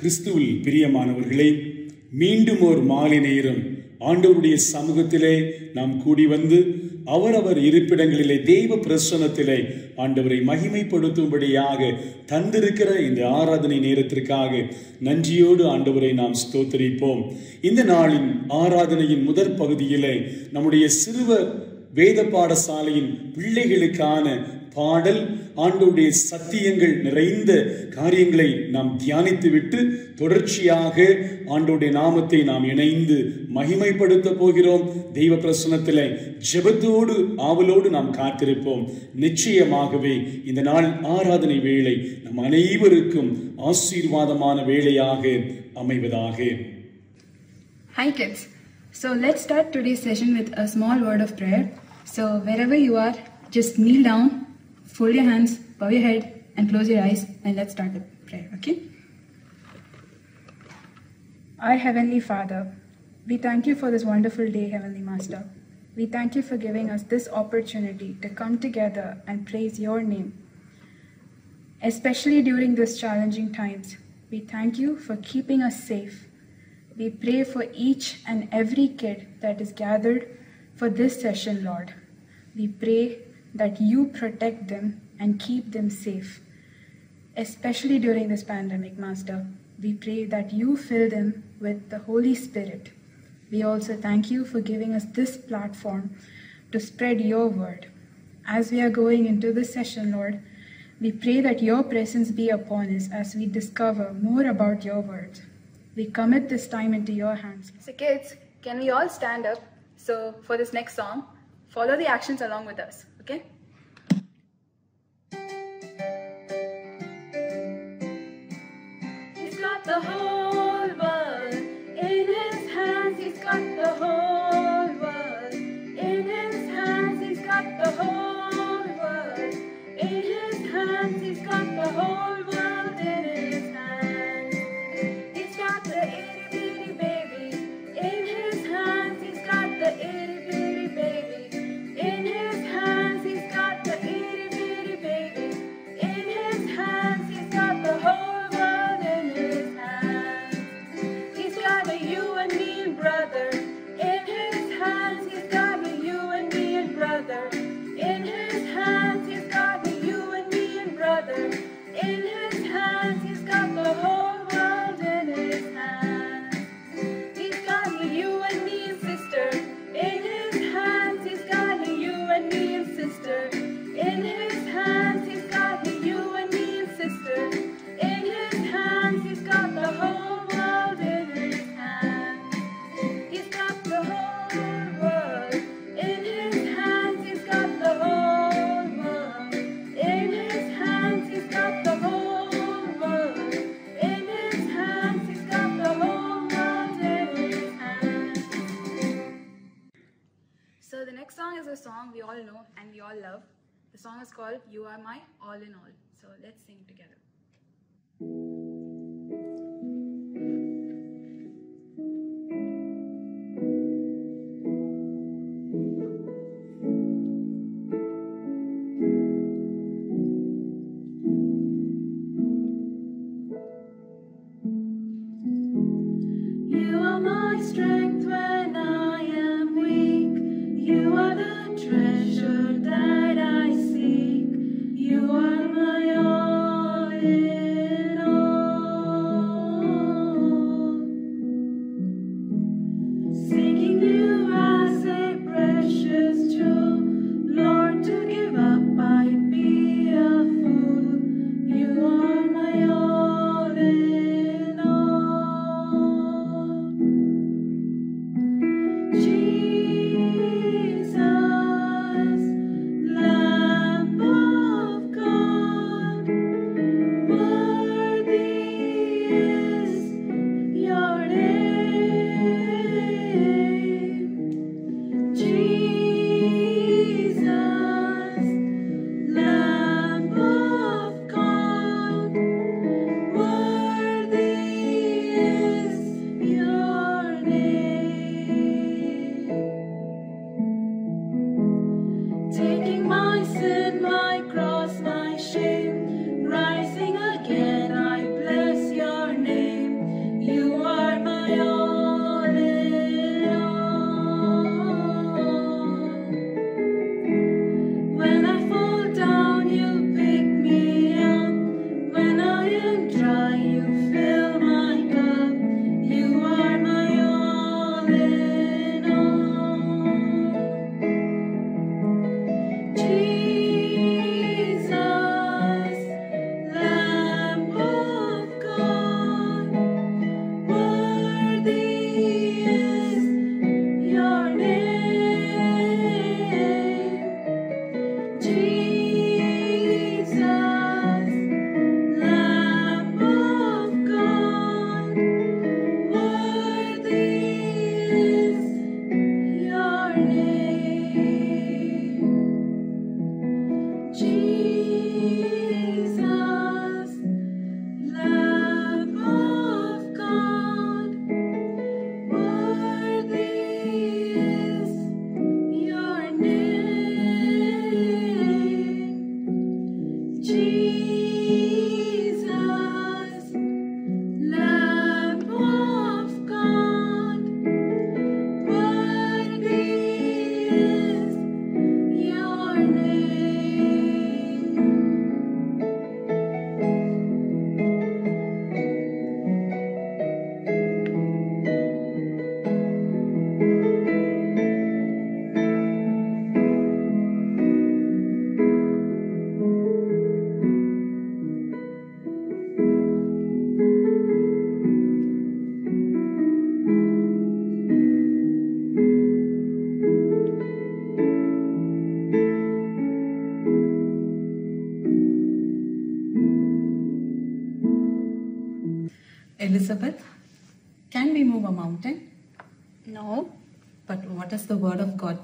கிறிஸ்துவில் பிரியமானவர்களே மீண்டும் ஒரு மாலை நேரம் ஆண்டவருடைய சமூகத்திலே நாம் கூடி வந்து அவரவர் இருப்பிடங்களிலே தெய்வ பிரசனத்திலே ஆண்டவரை மகிமைப்படுத்தும்படியாக தந்திருக்கிற இந்த ஆராதனை நேரத்திற்காக நன்றியோடு ஆண்டவரை நாம் ஸ்தோத்தரிப்போம். இந்த நாளின் ஆராதனையின் முதற் பகுதியிலே நம்முடைய சிறுவர் வேத பாடசாலையின் பிள்ளைகளுக்கான பாடல் ஆண்டோடைய சத்தியங்கள் நிறைந்த காரியங்களை நாம் தியானித்துவிட்டு தொடர்ச்சியாக ஆண்டோடைய நாமத்தை நாம் இணைந்து மகிமைப்படுத்த போகிறோம் தெய்வ பிரசனத்தில் ஜெபத்தோடு ஆவலோடு நாம் காத்திருப்போம் நிச்சயமாகவே இந்த நாள் ஆராதனை வேளை நம் அனைவருக்கும் ஆசீர்வாதமான வேளையாக அமைவதாக Hi kids. So let's start today's session with a small word of prayer. So wherever you are, just kneel down, fold your hands, bow your head, and close your eyes, and let's start the prayer. Okay? Our Heavenly Father, we thank you for this wonderful day, Heavenly Master. We thank you for giving us this opportunity to come together and praise your name. Especially during these challenging times, we thank you for keeping us safe. We pray for each and every kid that is gathered for this session, Lord. We pray that you protect them and keep them safe, especially during this pandemic, Master. We pray that you fill them with the Holy Spirit. We also thank you for giving us this platform to spread your word. As we are going into this session, Lord, we pray that your presence be upon us as we discover more about your word. We commit this time into your hands. So, kids, can we all stand up? So, for this next song, follow the actions along with us, He's got the whole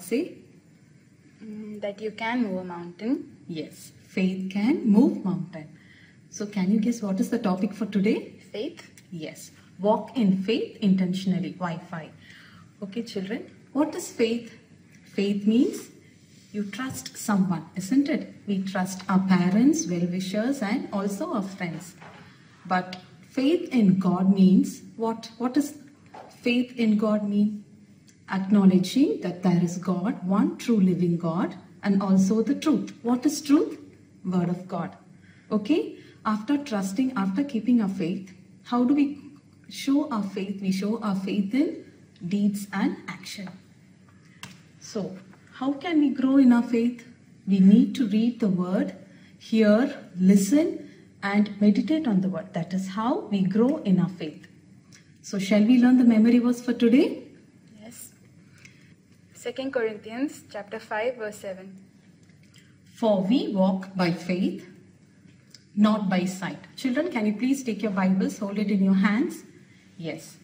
say? mm, that you can move a mountain. Yes, faith can move mountain. So can you guess what is the topic for today? Faith. Yes, walk in faith intentionally. Wi-Fi. Okay, children. What is faith? Faith means you trust someone, isn't it? We trust our parents, well-wishers, and also our friends. But faith in God means what? What does faith in God mean? Acknowledging that there is God, one true living God, and also the truth. What is truth? Word of God. Okay? After trusting, after keeping our faith, how do we show our faith? We show our faith in deeds and action. So, how can we grow in our faith? We need to read the word, hear, listen, and meditate on the word. That is how we grow in our faith. So, shall we learn the memory verse for today? Yes. Second Corinthians chapter 5 verse 7. For we walk by faith, not by sight. Children, can you please take your Bibles, hold it in your hands? Yes.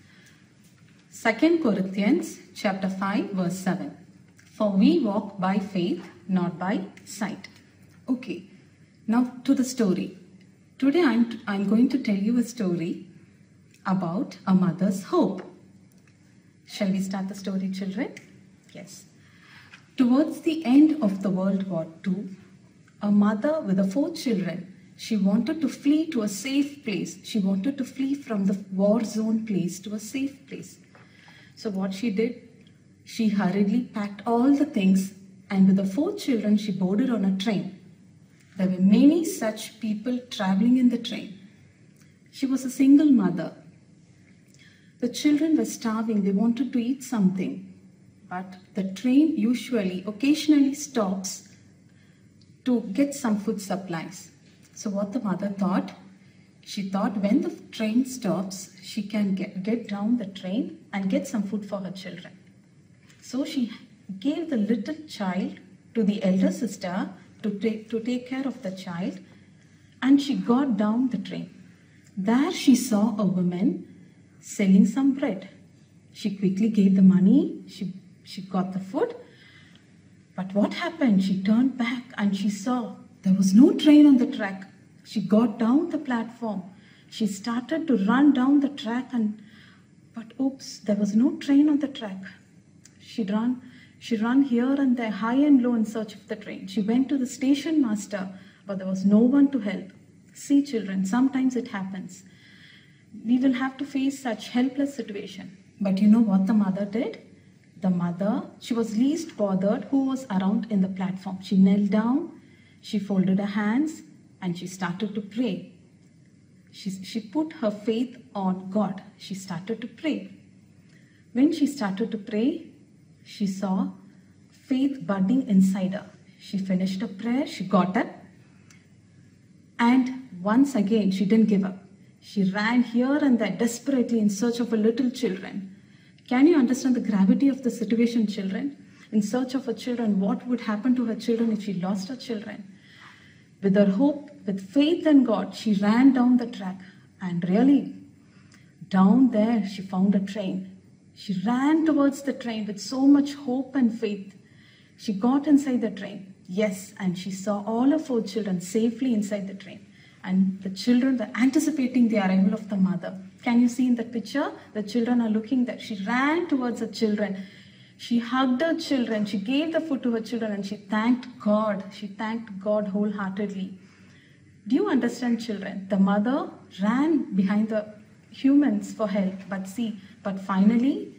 Second Corinthians chapter 5 verse 7. For we walk by faith, not by sight. Okay. Now to the story. Today I'm, I'm going to tell you a story about a mother's hope. Shall we start the story, children? Yes. Towards the end of the World War II, a mother with her four children, she wanted to flee to a safe place. She wanted to flee from the war zone place to a safe place. So what she did, she hurriedly packed all the things and with the four children she boarded on a train. There were many such people traveling in the train. She was a single mother. The children were starving, they wanted to eat something. But the train usually, occasionally stops to get some food supplies. So, what the mother thought, she thought when the train stops, she can get, get down the train and get some food for her children. So, she gave the little child to the elder sister to take, to take care of the child and she got down the train. There she saw a woman selling some bread. She quickly gave the money, she, she got the food. But what happened? She turned back and she saw there was no train on the track. She got down the platform. She started to run down the track and but oops, there was no train on the track. She ran she ran here and there, high and low in search of the train. She went to the station master, but there was no one to help. See, children, sometimes it happens. We will have to face such helpless situation. But you know what the mother did? The mother, she was least bothered who was around in the platform. She knelt down, she folded her hands, and she started to pray. She, she put her faith on God. She started to pray. When she started to pray, she saw faith budding inside her. She finished her prayer, she got up, and once again she didn't give up. She ran here and there desperately in search of her little children. Can you understand the gravity of the situation, children? In search of her children, what would happen to her children if she lost her children? With her hope, with faith in God, she ran down the track and really down there she found a train. She ran towards the train with so much hope and faith. She got inside the train. Yes, and she saw all her four children safely inside the train. And the children were anticipating the arrival of the mother. Can you see in the picture? The children are looking there. She ran towards the children. She hugged her children. She gave the food to her children and she thanked God. She thanked God wholeheartedly. Do you understand, children? The mother ran behind the humans for help, but see, but finally,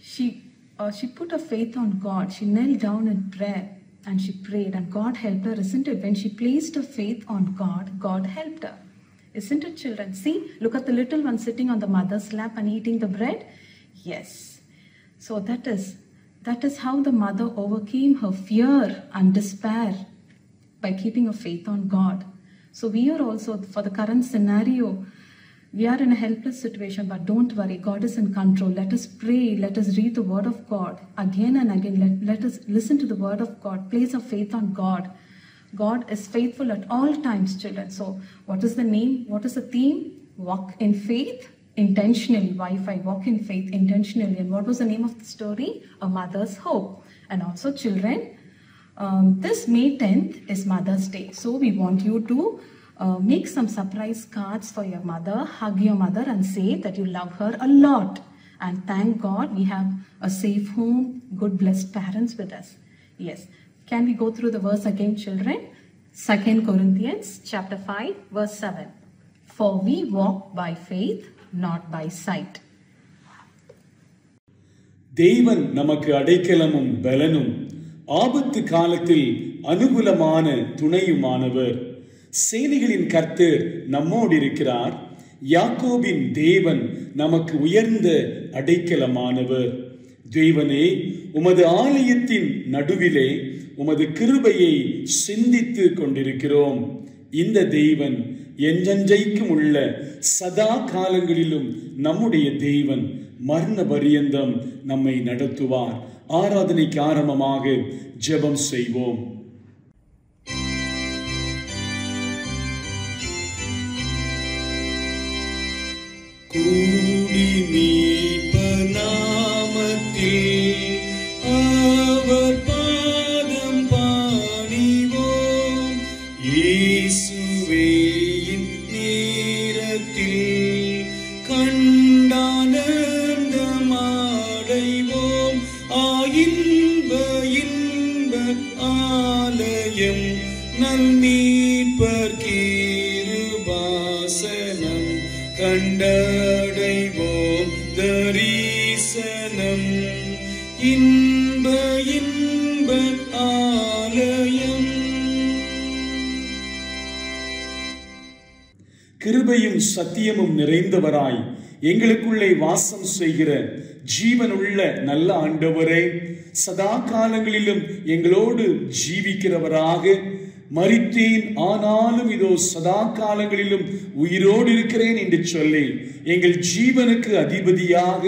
she uh, she put her faith on God. She knelt down in prayer and she prayed, and God helped her, isn't it? When she placed her faith on God, God helped her. Isn't it, children? See, look at the little one sitting on the mother's lap and eating the bread. Yes. So that is that is how the mother overcame her fear and despair by keeping her faith on God. So we are also for the current scenario, we are in a helpless situation, but don't worry, God is in control. Let us pray, let us read the word of God again and again. Let, let us listen to the word of God, place our faith on God. God is faithful at all times, children. So, what is the name? What is the theme? walk in faith intentionally. Why if I walk in faith intentionally? And what was the name of the story? A Mother's Hope. And also, children, um, this May 10th is Mother's Day. So, we want you to uh, make some surprise cards for your mother, hug your mother, and say that you love her a lot. And thank God we have a safe home, good, blessed parents with us. Yes. Can we go through the verse again, children? 2 Corinthians chapter 5, verse 7. For we walk by faith, not by sight. தேவன் நமக்கு அடைக்கலமும் பலனும் ஆபத்து காலத்தில் அனுகூலமான துணையுமானவர் சேனைகளின் கர்த்தர் நம்மோடு இருக்கிறார் யாக்கோபின் தேவன் நமக்கு உயர்ந்த அடைக்கலமானவர் தேவனே உமது ஆலயத்தின் நடுவிலே உமது கிருபையை சிந்தித்து கொண்டிருக்கிறோம். இந்த தெய்வன் என்றென்றைக்கும் உள்ள சதா காலங்களிலும் நம்முடைய தெய்வன் மரண பரியந்தம் நம்மை நடத்துவார். ஆராதனைக்கு ஆரம்பமாக ஜெபம் செய்வோம். கூடி கிருபையும் சத்தியமும் நிறைந்தவராய் எங்களுக்குள்ளே வாசம் செய்கிற ஜீவனுள்ள நல்ல ஆண்டவரே சதா காலங்களிலும் எங்களோடு ஜீவிக்கிறவராக மறித்தேன் ஆனாலும் இதோ சதா காலங்களிலும் உயிரோடு இருக்கிறேன் என்று சொல்லி எங்கள் ஜீவனுக்கு அதிபதியாக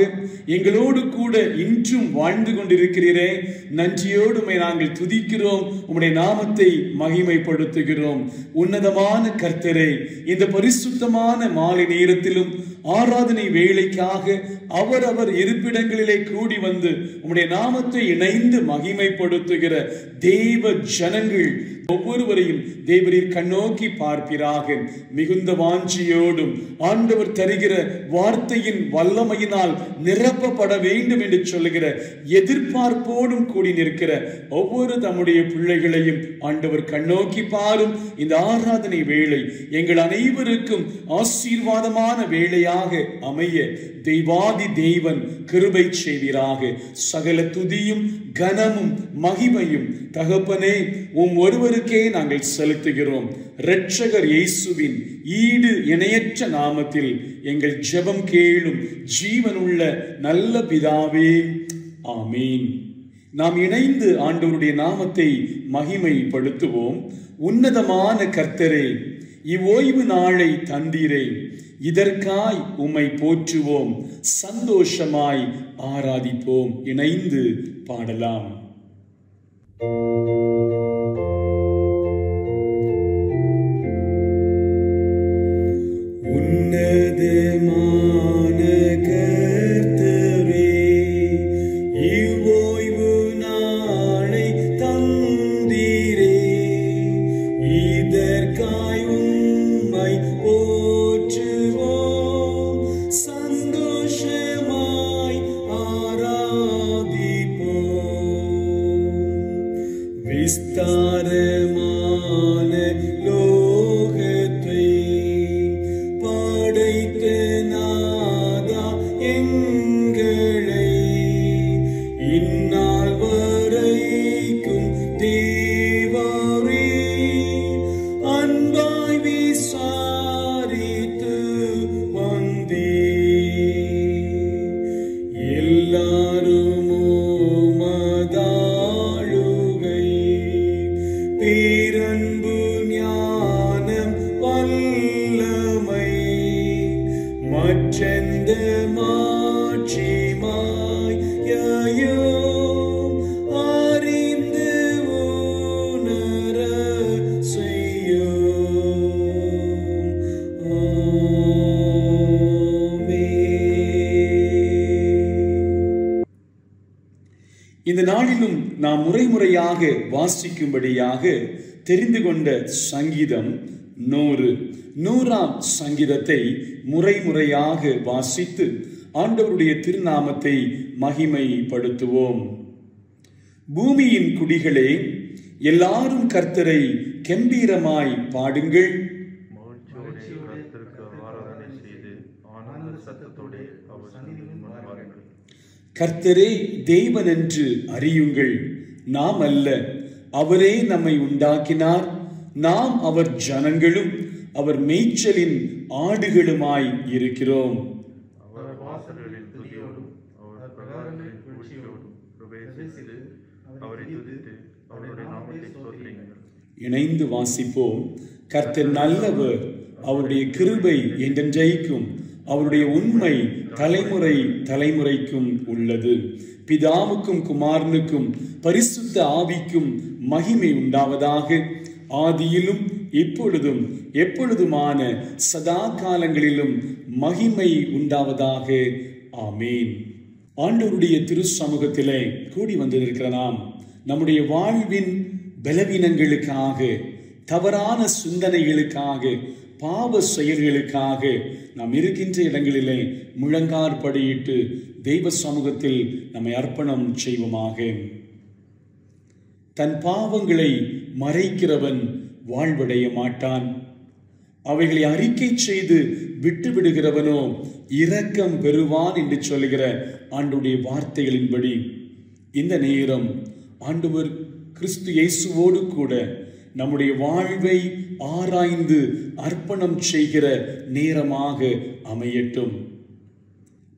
எங்களோடு கூட இன்றும் வாழ்ந்து கொண்டிருக்கிறீரே. நன்றியோடு நாங்கள் துதிக்கிறோம். உம்முடைய நாமத்தை மகிமைப்படுத்துகிறோம். உன்னதமான கர்த்தரை இந்த பரிசுத்தமான மாலை நேரத்திலும் ஆராதனை வேலைக்காக அவரவர் இருப்பிடங்களிலே கூடி வந்து உம்முடைய நாமத்தை இணைந்து மகிமைப்படுத்துகிற தெய்வ ஜனங்கள் ஒவ்வொருவரையும் தேவரீர் கண்ணோக்கி பார்ப்பிறாக மிகுந்த வாஞ்சியோடும் ஆண்டவர் தருகிற வார்த்தையின் வல்லமையினால் நிரப்பப்பட வேண்டும் என்று சொல்லுகிற எதிர்பார்ப்போடும் கூடி நிற்கிற ஒவ்வொரு தம்முடைய பிள்ளைகளையும் ஆண்டவர் கண்ணோக்கி பாரும். இந்த ஆராதனை வேளை எங்கள் அனைவருக்கும் ஆசீர்வாதமான வேளையாக அமைய தெய்வாதி தெய்வன் கிருபை செய்வீராக. சகல துதியும் கனமும் மகிமையும் தகப்பனே உம் ஒருவர் ஒருவருக்கே நாங்கள் செலுத்துகிறோம். இரட்சகர் இயேசுவின் ஈடு இணையற்ற நாமத்தில் எங்கள் ஜெபம் கேளும் ஜீவனுள்ள நல்ல பிதாவே ஆமீன். நாம் இணைந்து ஆண்டவருடைய நாமத்தை மகிமைப்படுத்துவோம். உன்னதமான கர்த்தரே இவ்வோய்வு நாளை தந்தீரே. இதற்காய் உம்மை போற்றுவோம். சந்தோஷமாய் ஆராதிப்போம். இணைந்து பாடலாம். உன்னதமான முறைமுறையாக வாசிக்கும்படியாக தெரிந்து கொண்ட சங்கீதம் நூறு. நூறாம் சங்கீதத்தை முறைமுறையாக வாசித்து ஆண்டவருடைய திருநாமத்தை மகிமைப்படுத்துவோம். பூமியின் குடிகளே எல்லாரும் கர்த்தரை கம்பீரமாய் பாடுங்கள். கர்த்தரே தெய்வன் என்று அறியுங்கள். நாம் அல்ல. அவரே நம்மை உண்டாக்கினார். நாம் அவர் ஜனங்களும் அவர் மேய்ச்சலின் ஆடுகளுமாய் இருக்கிறோம். இணைந்து வாசிப்போம். கர்த்தர் நல்லவர் அவருடைய கிருபை என்றென்றைக்கும் அவருடைய உண்மை தலைமுறை தலைமுறைக்கும் உள்ளது. பிதாவுக்கும் குமாரனுக்கும் பரிசுத்த ஆவிக்கும் மகிமை உண்டாவதாக. ஆதியிலும் இப்பொழுதும் எப்பொழுதுமான சதா காலங்களிலும் மகிமை உண்டாவதாக. ஆமீன். ஆண்டவருடைய திரு சமூகத்திலே கூடி வந்திருக்கிற நாம் நம்முடைய வாழ்வின் பலவீனங்களுக்காக தவறான சிந்தனைகளுக்காக பாவ செயல்களுக்காக நாம் இருக்கின்ற இடங்களிலே முழங்கார் படியிட்டு தெய்வ சமூகத்தில் நம்மை அர்ப்பணம் செய்வோமாக. தன் பாவங்களை மறைக்கிறவன் வாழ்வடைய மாட்டான். அவைகளை அறிக்கை செய்து விட்டு விடுகிறவனோ இரக்கம் பெறுவான் என்று சொல்லுகிற ஆண்டுடைய வார்த்தைகளின்படி இந்த நேரம் ஆண்டவர் கிறிஸ்து இயேசுவோடு கூட நம்முடைய வாழ்வை ஆராய்ந்து அர்ப்பணம் செய்கிற நேரமாக அமையட்டும்.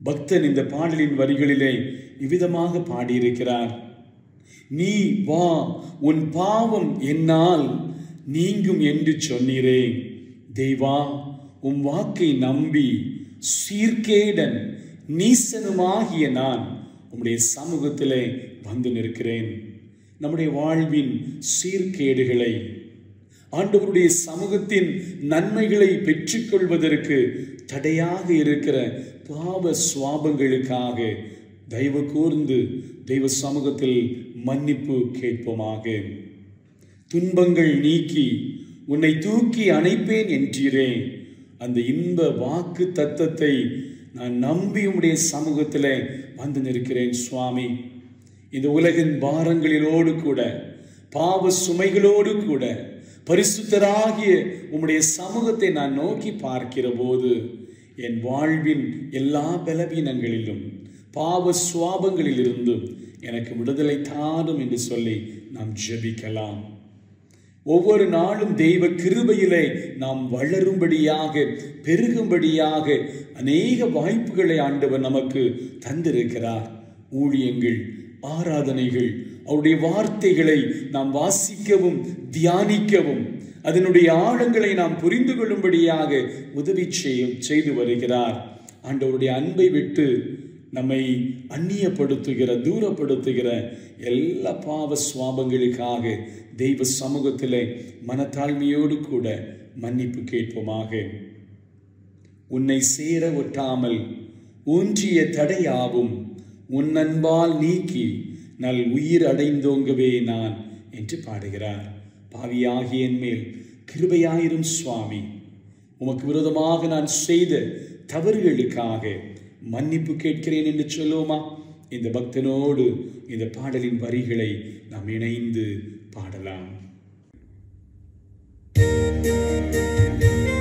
பக்தன் இந்த பாடலின் வரிகளிலே இவ்விதமாக பாடியிருக்கிறார். நீ வா உன் பாவம் என்னால் நீங்கும் என்று சொன்னீரே. தெய்வா உம் வாக்கை நம்பி சீர்கேடன் நீசனுமாகிய நான் உம்முடைய சமூகத்திலே வந்து நிற்கிறேன். நம்முடைய வாழ்வின் சீர்கேடுகளை ஆண்டவருடைய சமூகத்தின் நன்மைகளை பெற்றுக்கொள்வதற்கு தடையாக இருக்கிற பாவ சுவாபங்களுக்காக தெய்வ கூர்ந்து தெய்வ சமூகத்தில் மன்னிப்பு கேட்போமாக. துன்பங்கள் நீக்கி உன்னை தூக்கி அணைப்பேன் என்றீரே. அந்த இன்ப வாக்கு தத்தத்தை நான் நம்பி உடைய சமூகத்தில் வந்து நிற்கிறேன் சுவாமி. இந்த உலகின் பாரங்களிலோடு கூட பாவ சுமைகளோடு கூட பரிசுத்தராகிய உம்முடைய சமூகத்தை நான் நோக்கி பார்க்கிற போது என் வாழ்வின் எல்லா பலவீனங்களிலும் பாவ சுவாபங்களிலிருந்தும் எனக்கு விடுதலை தாரும் என்று சொல்லி நாம் ஜெபிக்கலாம். ஒவ்வொரு நாளும் தெய்வ கிருபையிலே நாம் வளரும்படியாக பெருகும்படியாக அநேக வாய்ப்புகளை ஆண்டவர் நமக்கு தந்திருக்கிறார். ஊழியங்கள் ஆராதனைகள் அவருடைய வார்த்தைகளை நாம் வாசிக்கவும் தியானிக்கவும் அதனுடைய ஆழங்களை நாம் புரிந்து கொள்ளும்படியாக உதவி செய்யும் செய்து வருகிறார். ஆண்டவருடைய அன்பை விட்டு நம்மை அந்நியப்படுத்துகிற தூரப்படுத்துகிற எல்லா பாவ சுவாபங்களுக்காக தெய்வ சமூகத்தில் மனத்தாழ்மையோடு கூட மன்னிப்பு கேட்போமாக. உன்னை சேர ஒட்டாமல் ஊன்றிய தடையாவும் உன் அன்பால் நீக்கி நல் உயிர் அடைந்தோங்கவே நான் என்று பாடுகிறார். பாவியாகிய என் மேல் கிருபையாயிரும் சுவாமி. உமக்கு விரோதமாக நான் செய்த தவறுகளுக்காக மன்னிப்பு கேட்கிறேன் என்று சொல்லுவோமா? இந்த பக்தனோடு இந்த பாடலின் வரிகளை நாம் இணைந்து பாடலாம். பாவியாகவே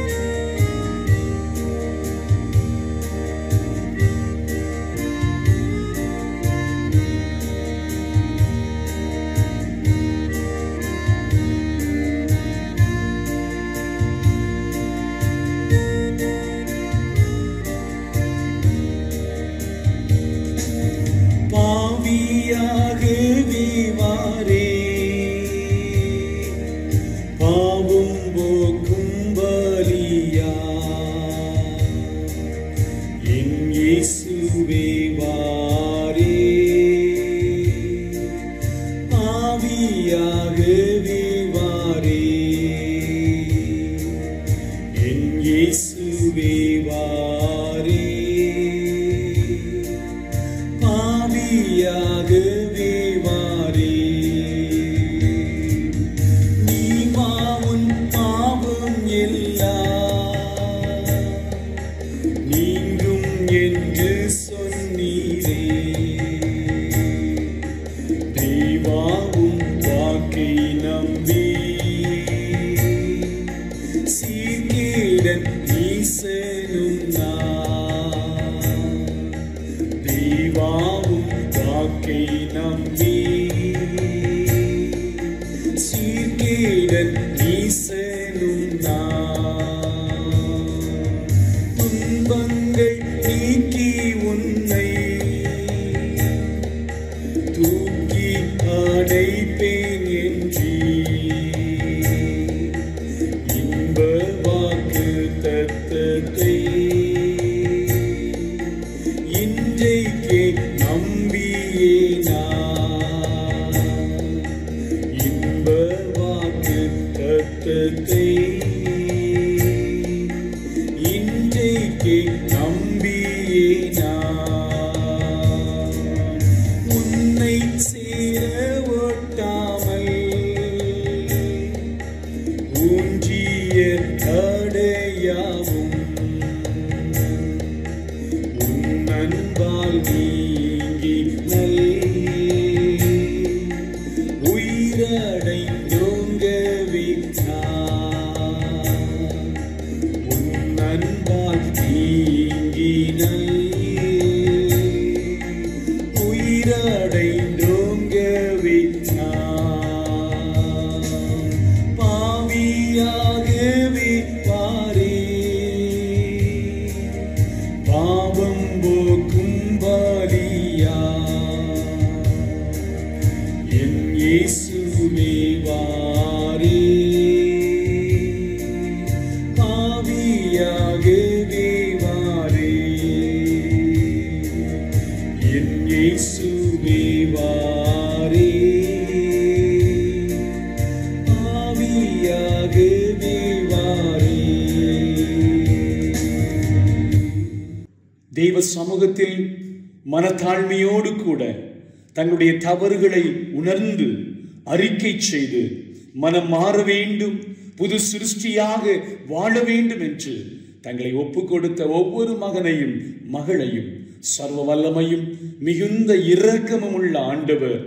கேட்கை. இன்றை கேட்க மனத்தாழ்மையோடு கூட தங்களுடைய தவறுகளை உணர்ந்து அறிக்கை செய்து மனம் மாற வேண்டும் புது சிருஷ்டியாக வாழ வேண்டும் என்று தங்களை ஒப்பு கொடுத்த ஒவ்வொரு மகனையும் மகளையும் சர்வ வல்லமையும் மிகுந்த இரக்கமும் உள்ள ஆண்டவர்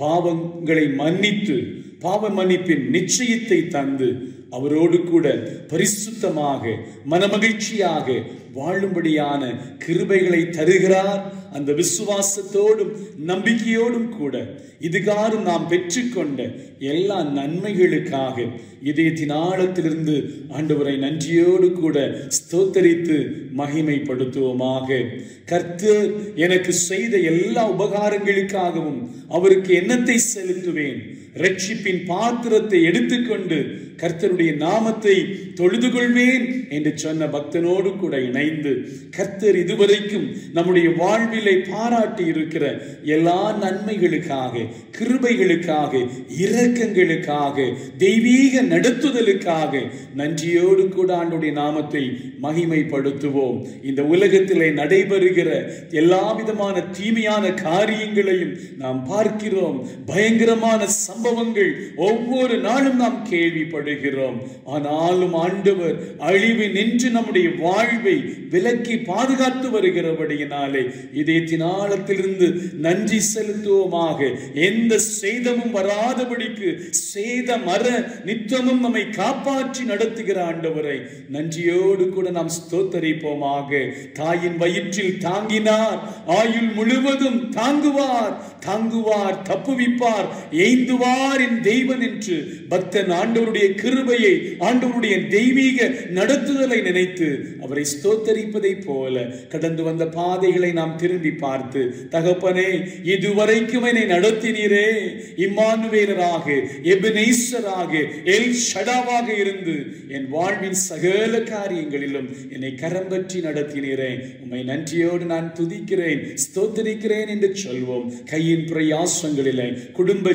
பாவங்களை மன்னித்து பாவ மன்னிப்பின் நிச்சயத்தை தந்து அவரோடு கூட பரிசுத்தமாக மனமகிழ்ச்சியாக வாழும்படியான கிருபைகளை தருகிறார். அந்த விசுவாசத்தோடும் நம்பிக்கையோடும் கூட இதுகாரும் நாம் பெற்றுக்கொண்ட எல்லா நன்மைகளுக்காக இதே ஆழத்திலிருந்து ஆண்டவரை நன்றியோடு கூட ஸ்தோத்தரித்து மகிமைப்படுத்துவோமாக. கர்த்தர் எனக்கு செய்த எல்லா உபகாரங்களுக்காகவும் அவருக்கு எண்ணத்தை செலுத்துவேன். ரட்சிப்பின் பாத்திரத்தை எடுத்துக்கொண்டு கர்த்தருடைய நாமத்தை தொழுது கொள்வேன் என்று சொன்ன பக்தனோடு கூட இணைந்து கர்த்தர் இதுவரைக்கும் நம்முடைய வாழ்விலை பாராட்டி இருக்கிற எல்லா நன்மைகளுக்காக கிருபைகளுக்காக இரக்கங்களுக்காக தெய்வீக நடத்துதலுக்காக நன்றியோடு கூட ஆண்டுடைய நாமத்தை மகிமைப்படுத்துவோம். இந்த உலகத்திலே நடைபெறுகிற எல்லா விதமான தீமையான காரியங்களையும் நாம் பார்க்கிறோம். பயங்கரமான சம்பவங்கள் ஒவ்வொரு நாளும் நாம் கேள்விப்படுகிறோம். ஆனாலும் ஆண்டவர் அழிவு நின்று நம்முடைய வாழ்வை விலக்கி பாதுகாத்து வருகிறபடியினாலே இதே தினாலத்திலிருந்து நன்றி செலுத்துவோமாக. எந்த சேதமும் வராதபடிக்கு சேத மர நித்தமும் நம்மை காப்பாற்றி நடத்துகிற ஆண்டவரை நன்றியோடு கூட நாம் ஸ்தோத்தரிப்போமாக. தாயின் வயிற்றில் தாங்கினார் ஆயுள் முழுவதும் தாங்குவார். தாங்குவார் தப்புவிப்பார் எய்ந்துவார் எல்லாரின் தெய்வன் என்று பக்தன் ஆண்டவருடைய கிருபையை ஆண்டவருடைய தெய்வீக நடத்துதலை நினைத்து அவரை ஸ்தோத்தரிப்பதை போல கடந்து வந்த பாதைகளை நாம் திரும்பி பார்த்து தகப்பனே இதுவரைக்கும் என்னை நடத்தினீரே. இம்மானுவேலராக எபினேஸ்வராக எல் ஷடாவாக இருந்து என் வாழ்வின் சகல காரியங்களிலும் என்னை கரம் பற்றி நடத்தினீரே. உம்மை நன்றியோடு நான் துதிக்கிறேன் ஸ்தோத்தரிக்கிறேன் என்று சொல்வோம். கையின் பிரயாசங்களிலே குடும்ப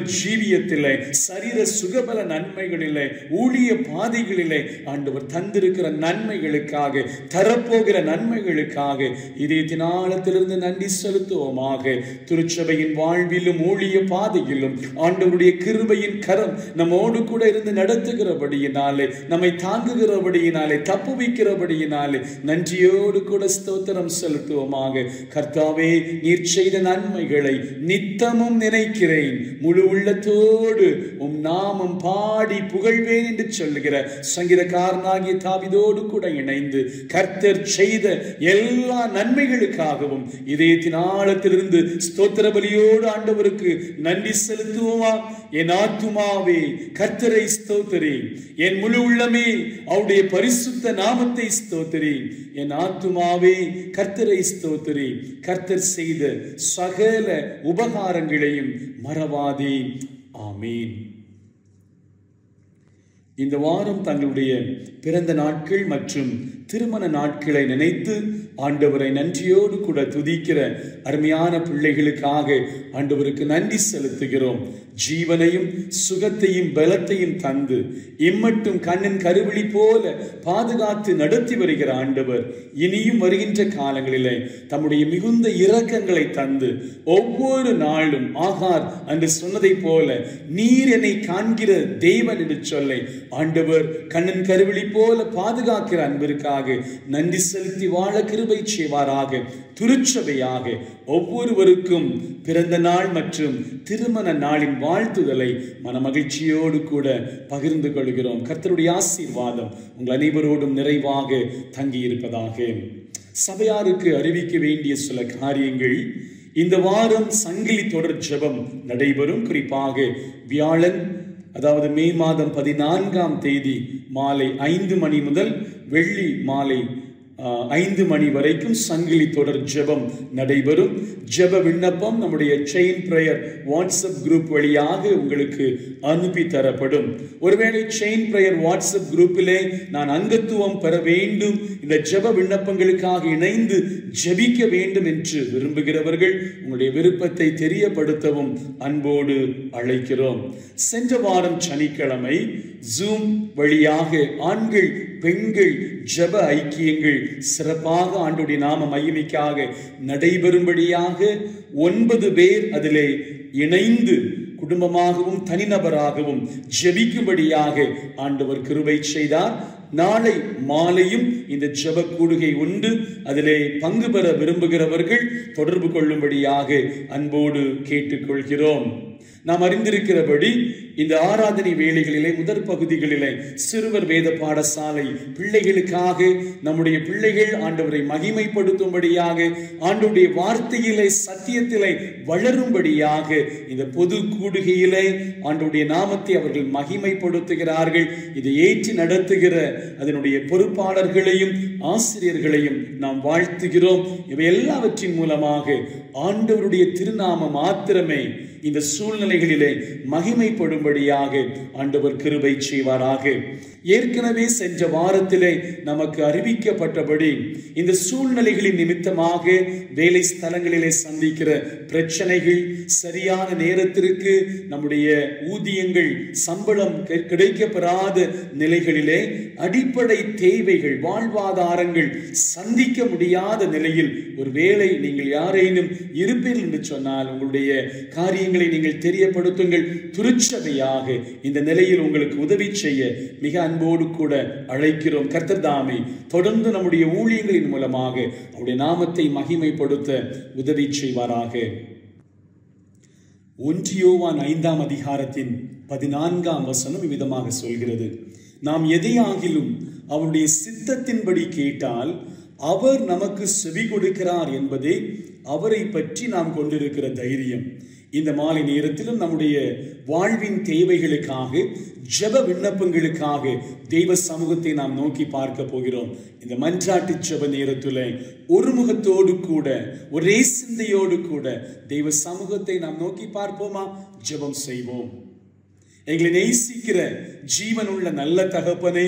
ஜீவியத்திலே சரீர சுகபல நன்மைகளிலே ஊழிய பாதைகளிலே ஆண்டவர் தந்திருக்கிற நன்மைகளுக்காக தரப்போகிற நன்மைகளுக்காக இதே தினாலத்திலிருந்து நன்றி செலுத்துவோமாக. திருச்சபையின் வாழ்விலும் ஊழிய பாதையிலும் ஆண்டவருடைய கிருபையின் கரம் நம்மோடு கூட இருந்து நடத்துகிறபடியினாலே நம்மை தாங்குகிறபடியினாலே தப்புவிக்கிறபடியினாலே நன்றியோடு கூட ஸ்தோத்திரம் செலுத்துவோமாக. கர்த்தாவே நீர் செய்த நன்மைகளை நித்தமும் நினைக்கிறேன். முழு உள்ளத்தோடு உம் நாமம் பாடி புகழ்வேன் என்று சொல்லுகிற சங்கீதக்காரனாகிய தாவிதோடு கூட இணைந்து கர்த்தர் செய்த எல்லா நன்மைகளுக்காகவும் இதயத்தின் ஆழத்திலிருந்து ஸ்தோத்திர பலியோடு ஆண்டவருக்கு நன்றி செலுத்துவோமா? என் ஆத்துமாவே கர்த்தரை ஸ்தோத்திரி என் முழு உள்ளமே அவருடைய பரிசுத்த நாமத்தை ஸ்தோத்திரி என் ஆத்துமாவே கர்த்தரை ஸ்தோத்திரி கர்த்தர் செய்த சகல உபகாரங்களையும் மறவாதே. ஆமீன். இந்த வாரம் தங்களுடைய பிறந்த நாட்கள் மற்றும் திருமண நாட்களை நினைத்து ஆண்டவரை நன்றியோடு கூட துதிக்கிற அருமையான பிள்ளைகளுக்காக ஆண்டவருக்கு நன்றி செலுத்துகிறோம். ஜீவனையும் சுகத்தையும் பலத்தையும் தந்து இம்மட்டும் கண்ணின் கருவிழி போல பாதுகாத்து நடத்தி வருகிற ஆண்டவர் இனியும் வருகின்ற காலங்களிலே தம்முடைய மிகுந்த இரக்கங்களை தந்து ஒவ்வொரு நாளும் ஆகார் என்று சொன்னதைப் போல நீர் என்னை காண்கிற தெய்வன் என்று சொல்லை. ஆண்டவர் கண்ணன் கருவிழி போல பாதுகாக்கிற அன்பிற்காக நன்றி செலுத்தி வாழ கிருபை செய்வாராக திருச்சபையாக. ஒவ்வொருவருக்கும் பிறந்த நாள் மற்றும் திருமண நாளின் வாழ்த்துதலை மனமகிழ்ச்சியோடு கூட பகிர்ந்து கொள்கிறோம். கர்த்தருடைய ஆசீர்வாதம் உங்கள் அனைவரோடும் நிறைவாக தங்கியிருப்பதாக. சபையாருக்கு அறிவிக்க வேண்டிய சில காரியங்கள். இந்த வாரம் சங்கிலி தொடர் ஜெபம் நடைபெறும். குறிப்பாக வியாழன் அதாவது மே மாதம் பதினான்காம் தேதி மாலை ஐந்து மணி முதல் வெள்ளி மாலை ஐந்து மணி வரைக்கும் சங்கிலி தொடர் ஜெபம் நடைபெறும். ஜெப விண்ணப்பம் நம்முடைய செயின் ப்ரேயர் வாட்ஸ்அப் குரூப் வழியாக உங்களுக்கு அனுப்பி தரப்படும். ஒருவேளை செயின் ப்ரேயர் வாட்ஸ்அப் குரூப்பிலே நான் அங்கத்துவம் பெற வேண்டும். இந்த ஜெப விண்ணப்பங்களுக்காக இணைந்து ஜெபிக்க வேண்டும் என்று விரும்புகிறவர்கள் உங்களுடைய விருப்பத்தை தெரியப்படுத்தவும் அன்போடு அழைக்கிறோம். சென்ற வாரம் சனிக்கிழமை ஜூம் வழியாக ஆண்கள் பெண்கள் ஜெப ஐக்கியங்கள் சிறப்பாக ஆண்டுடைய நாம மகிமைக்காக நடைபெறும்படியாக ஒன்பது பேர் அதிலே இணைந்து குடும்பமாகவும் தனிநபராகவும் ஜெபிக்கும்படியாக ஆண்டவர் கிருபை செய்தார். நாளை மாலையும் இந்த ஜெப கூடுகை உண்டு. அதிலே பங்கு பெற விரும்புகிறவர்கள் தொடர்பு கொள்ளும்படியாக அன்போடு கேட்டுக்கொள்கிறோம். நாம் அறிந்திருக்கிறபடி இந்த ஆராதனை வேளைகளிலே முதற் பகுதிகளிலே சிறுவர் வேத பாடசாலை பிள்ளைகளுக்காக நம்முடைய பிள்ளைகள் ஆண்டவரை மகிமைப்படுத்தும்படியாக ஆண்டவருடைய வார்த்தையிலே சத்தியத்திலே வளரும்படியாக இந்த பொது கூடுகையிலே ஆண்டவருடைய நாமத்தை அவர்கள் மகிமைப்படுத்துகிறார்கள். இதை ஏற்றி நடத்துகிற அதனுடைய பொறுப்பாளர்களையும் ஆசிரியர்களையும் நாம் வாழ்த்துகிறோம். இவை எல்லாவற்றின் மூலமாக ஆண்டவருடைய திருநாம மாத்திரமே இந்த சூழ்நிலை சூழ்நிலைகளிலே மகிமைப்படும்படியாக ஆண்டவர் கிருபை செய்வாராக. ஏற்கனவே சென்ற வாரத்திலே நமக்கு அறிவிக்கப்பட்டபடி இந்த சூழ்நிலைகளின் நிமித்தமாக வேலை ஸ்தலங்களிலே சந்திக்கிற பிரச்சனைகள் சரியான நேரத்திற்கு நம்முடைய ஊதியங்கள் சம்பளம் கிடைக்கப்பெறாத நிலைகளிலே அடிப்படை தேவைகள் வாழ்வாதாரங்கள் சந்திக்க முடியாத நிலையில் ஒருவேளை நீங்கள் யாரேனும் இருப்பீர்கள் என்று சொன்னால் உங்களுடைய காரியங்களை நீங்கள் தெரிய தெரியப்படுத்துங்கள். திருச்சபையாக இந்த நிலையில் உங்களுக்கு உதவி செய்ய மிக அன்போடு கூட அழைக்கிறோம். கர்த்தர்தாமை தொடர்ந்து நம்முடைய ஊழியங்களின் மூலமாக அவருடைய நாமத்தை மகிமைப்படுத்த உதவி செய்வாராக. ஒன்றியோவான் ஐந்தாம் அதிகாரத்தின் பதினான்காம் வசனம் இவ்விதமாக சொல்கிறது. நாம் எதையாகிலும் அவருடைய சித்தத்தின்படி கேட்டால் அவர் நமக்கு செவி கொடுக்கிறார் என்பதே அவரை பற்றி நாம் கொண்டிருக்கிற தைரியம். இந்த மாலை நேரத்திலும் நம்முடைய வாழ்வின் தேவைகளுக்காக ஜெப விண்ணப்பங்களுக்காக தெய்வ சமூகத்தை நாம் நோக்கி பார்க்க போகிறோம். இந்த மன்றாட்டு ஜெப நேரத்தில் ஒரு முகத்தோடு கூட ஒரே சிந்தையோடு கூட தெய்வ சமூகத்தை நாம் நோக்கி பார்ப்போமா? ஜெபம் செய்வோம். எங்களை நேசிக்கிற ஜீவனுள்ள நல்ல தகப்பனே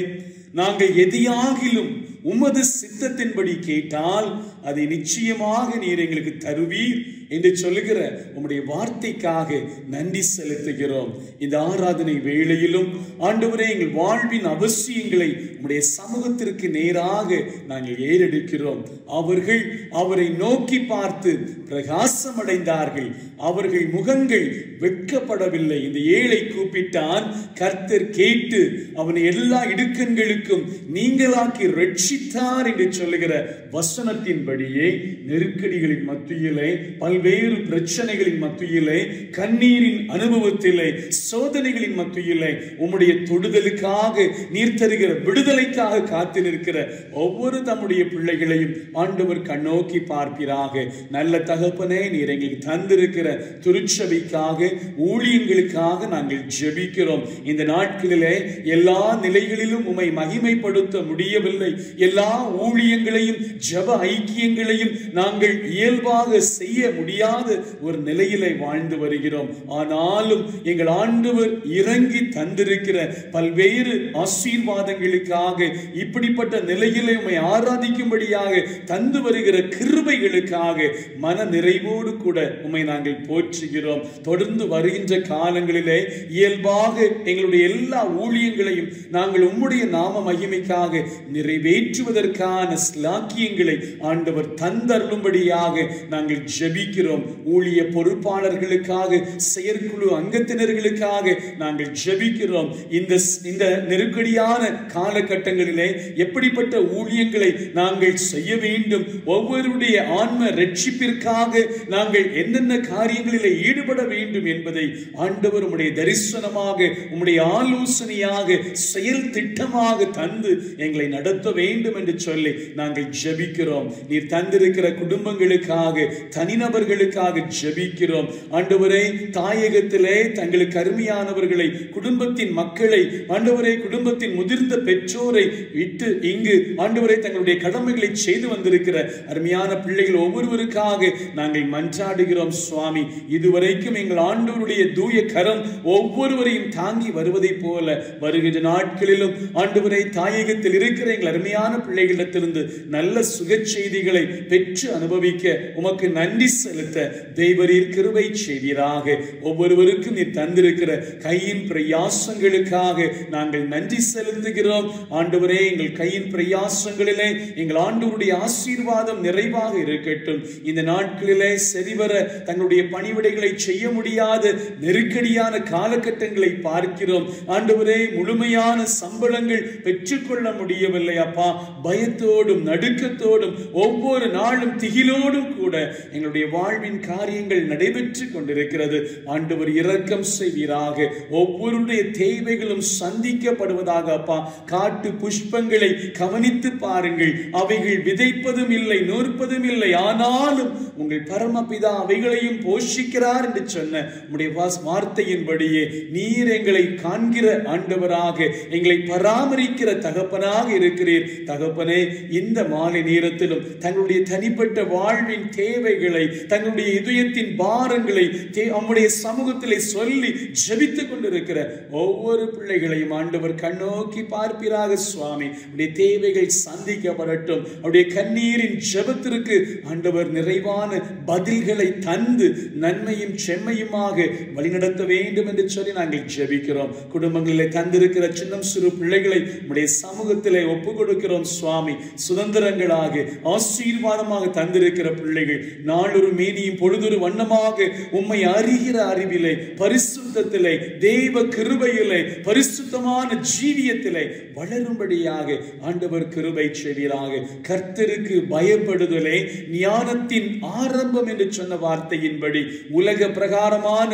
நாங்கள் எதையாகிலும் உமது சித்தத்தின்படி கேட்டால் அதை நிச்சயமாக நீர் எங்களுக்கு தருவீர் என்று சொல்லுகிற உம்முடைய வார்த்தைக்காக நன்றி செலுத்துகிறோம். இந்த ஆராதனை வேளையிலும் ஆண்டவரே எங்கள் வாழ்வின் அவசியங்களை உம்முடைய சமூகத்திற்கு நேராக நாங்கள் ஏறெடுக்கிறோம். அவர்கள் அவரை நோக்கி பார்த்து பிரகாசம் அடைந்தார்கள் அவர்கள் முகங்கள் வெட்கப்படவில்லை. இந்த ஏழை கூப்பிட்டான். கர்த்தர் கேட்டு அவனை எல்லா இடுக்கண்களுக்கும் நீங்களாக்கி ரட்சித்தார் என்று சொல்லுகிற வசனத்தின் வார்த்தையின்படியே நெருக்கடிகளின் மத்தியிலே பல்வேறு பிரச்சனைகளின் மத்தியிலே கண்ணீரின் அனுபவத்திலே சோதனைகளின் மத்தியிலே உம்முடைய தொடுதலுக்காக நீர் தருகிற விடுதலைக்காக காத்து நிற்கிற ஒவ்வொரு தம்முடைய பிள்ளைகளையும் ஆண்டவர் கண்ணோக்கி பார்ப்பிறாக நல்ல தகப்பனே நீர் எங்களுக்கு தந்திருக்கிற திருச்சபைக்காக ஊழியங்களுக்காக நாங்கள் ஜெபிக்கிறோம். இந்த நாட்களிலே எல்லா நிலைகளிலும் உமை மகிமைப்படுத்த முடியவில்லை. எல்லா ஊழியங்களையும் ஜப ஐக்கிய காரியங்களையும் நாங்கள் இயல்பாக செய்ய முடியாத ஒரு நிலையிலே வாழ்ந்து வருகிறோம். ஆனாலும் எங்கள் ஆண்டவர் இறங்கி தந்திருக்கிற பல்வேறு ஆசீர்வாதங்களுக்காக இப்படிப்பட்ட நிலையிலே உண்மை ஆராதிக்கும்படியாக தந்து வருகிற கிருபைகளுக்காக மன நிறைவோடு கூட உண்மை நாங்கள் போற்றுகிறோம். தொடர்ந்து வருகின்ற காலங்களிலே இயல்பாக எங்களுடைய எல்லா ஊழியங்களையும் நாங்கள் உம்முடைய நாம மகிமைக்காக நிறைவேற்றுவதற்கான ஸ்லாக்கியங்களை ஆண்டு ஆண்டவர் தந்தருளும்படியாக நாங்கள் ஜெபிக்கிறோம். ஊழிய பொறுப்பாளர்களுக்காக செயற்குழு அங்கத்தினர்களுக்காக நாங்கள் ஜெபிக்கிறோம். இந்த இந்த நெருக்கடியான காலகட்டங்களிலே எப்படிப்பட்ட ஊழியங்களை நாங்கள் செய்ய வேண்டும் ஒவ்வொருடைய ஆன்ம ரட்சிப்பிற்காக நாங்கள் என்னென்ன காரியங்களிலே ஈடுபட வேண்டும் என்பதை ஆண்டவர் உம்முடைய தரிசனமாக உம்முடைய ஆலோசனையாக செயல் திட்டமாக தந்து எங்களை நடத்த வேண்டும் என்று சொல்லி நாங்கள் ஜெபிக்கிறோம். நீர் தந்திருக்கிற குடும்பங்களுக்காக தனிநபர்களுக்காக ஜெபிக்கிறோம். ஆண்டவரே தாயகத்திலே தங்களுக்கு அருமையானவர்களை குடும்பத்தின் மக்களை ஆண்டவரே குடும்பத்தின் முதிர்ந்த பெற்றோரை விட்டு இங்கு ஆண்டவரே தங்களுடைய கடமைகளை செய்து வந்திருக்கிற அருமையான பிள்ளைகள் ஒவ்வொருவருக்காக நாங்கள் மன்றாடுகிறோம் சுவாமி. இதுவரைக்கும் எங்கள் ஆண்டவருடைய தூய கரம் ஒவ்வொருவரையும் தாங்கி வருவதைப் போல வருகின்ற நாட்களிலும் ஆண்டவரை தாயகத்தில் இருக்கிற எங்கள் அருமையான பிள்ளைகளிடத்திலிருந்து நல்ல சுக செய்திகள் நன்மைகளை பெற்று அனுபவிக்க உமக்கு நன்றி செலுத்த தெய்வரீர் கிருபை செய்வீராக. ஒவ்வொருவருக்கும் நீ தந்திருக்கிற கையின் பிரயாசங்களுக்காக நாங்கள் நன்றி செலுத்துகிறோம். ஆண்டவரே எங்கள் கையின் பிரயாசங்களிலே எங்கள் ஆண்டவருடைய ஆசீர்வாதம் நிறைவாக இருக்கட்டும். இந்த நாட்களிலே சரிவர தங்களுடைய பணிவிடைகளை செய்ய முடியாத நெருக்கடியான காலகட்டங்களை பார்க்கிறோம். ஆண்டவரே முழுமையான சம்பளங்கள் பெற்றுக்கொள்ள முடியவில்லை அப்பா. பயத்தோடும் நடுக்கத்தோடும் ஒவ்வொரு ஒவ்வொரு நாளும் திகிலோடும் கூட எங்களுடைய வாழ்வின் காரியங்கள் நடைபெற்று கொண்டிருக்கிறது. ஆண்டவர் இரக்கம் செய்வீராக. ஒவ்வொருடைய தேவைகளும் சந்திக்கப்படுவதாக அப்பா. காட்டு புஷ்பங்களை கவனித்து பாருங்கள். அவைகள் விதைப்பதும் இல்லை நூற்பதும் இல்லை. ஆனாலும் உங்கள் பரமபிதா அவைகளையும் போஷிக்கிறார் என்று சொன்ன உடைய வார்த்தையின்படியே நீர் எங்களை காண்கிற ஆண்டவராக எங்களை பராமரிக்கிற தகப்பனாக இருக்கிறீர். தகப்பனே இந்த மாலை நேரத்திலும் தங்களுடைய தனிப்பட்ட வாழ்வின் தேவைகளை தங்களுடைய இதயத்தின் பாரங்களை தே- நம்முடைய சமூகத்திலே சொல்லி ஜெபித்துக் கொண்டிருக்கிற ஒவ்வொரு பிள்ளைகளையும் ஆண்டவர் கண்ணோக்கி பார்ப்பீராக சுவாமி. உடைய தேவைகள் சந்திக்கப்படட்டும். அவருடைய கண்ணீரின் ஜெபத்திற்கு ஆண்டவர் நிறைவான பதில்களை தந்து நன்மையும் செம்மையுமாக வழிநடத்த வேண்டும் என்று சொல்லி நாங்கள் ஜெபிக்கிறோம். குடும்பங்களிலே தந்திருக்கிற சின்னம் சிறு பிள்ளைகளை நம்முடைய சமூகத்திலே ஒப்பு கொடுக்கிறோம் சுவாமி. சுதந்திரங்களாக ஆசீர்வாதமாக தந்திருக்கிற பிள்ளைகள் நாளொரு மேனியும் பொழுதொரு வண்ணமாக உம்மை அறிகிற அறிவிலே பரிசுத்திலே தெய்வ கிருபையிலே பரிசுத்தமான ஜீவியத்திலே வளரும்படியாக ஆண்டவர் கிருபை செய்வீராக. கர்த்தருக்கு பயப்படுதலே ஞானத்தின் ஆரம்பம் என்று சொன்ன வார்த்தையின்படி உலக பிரகாரமான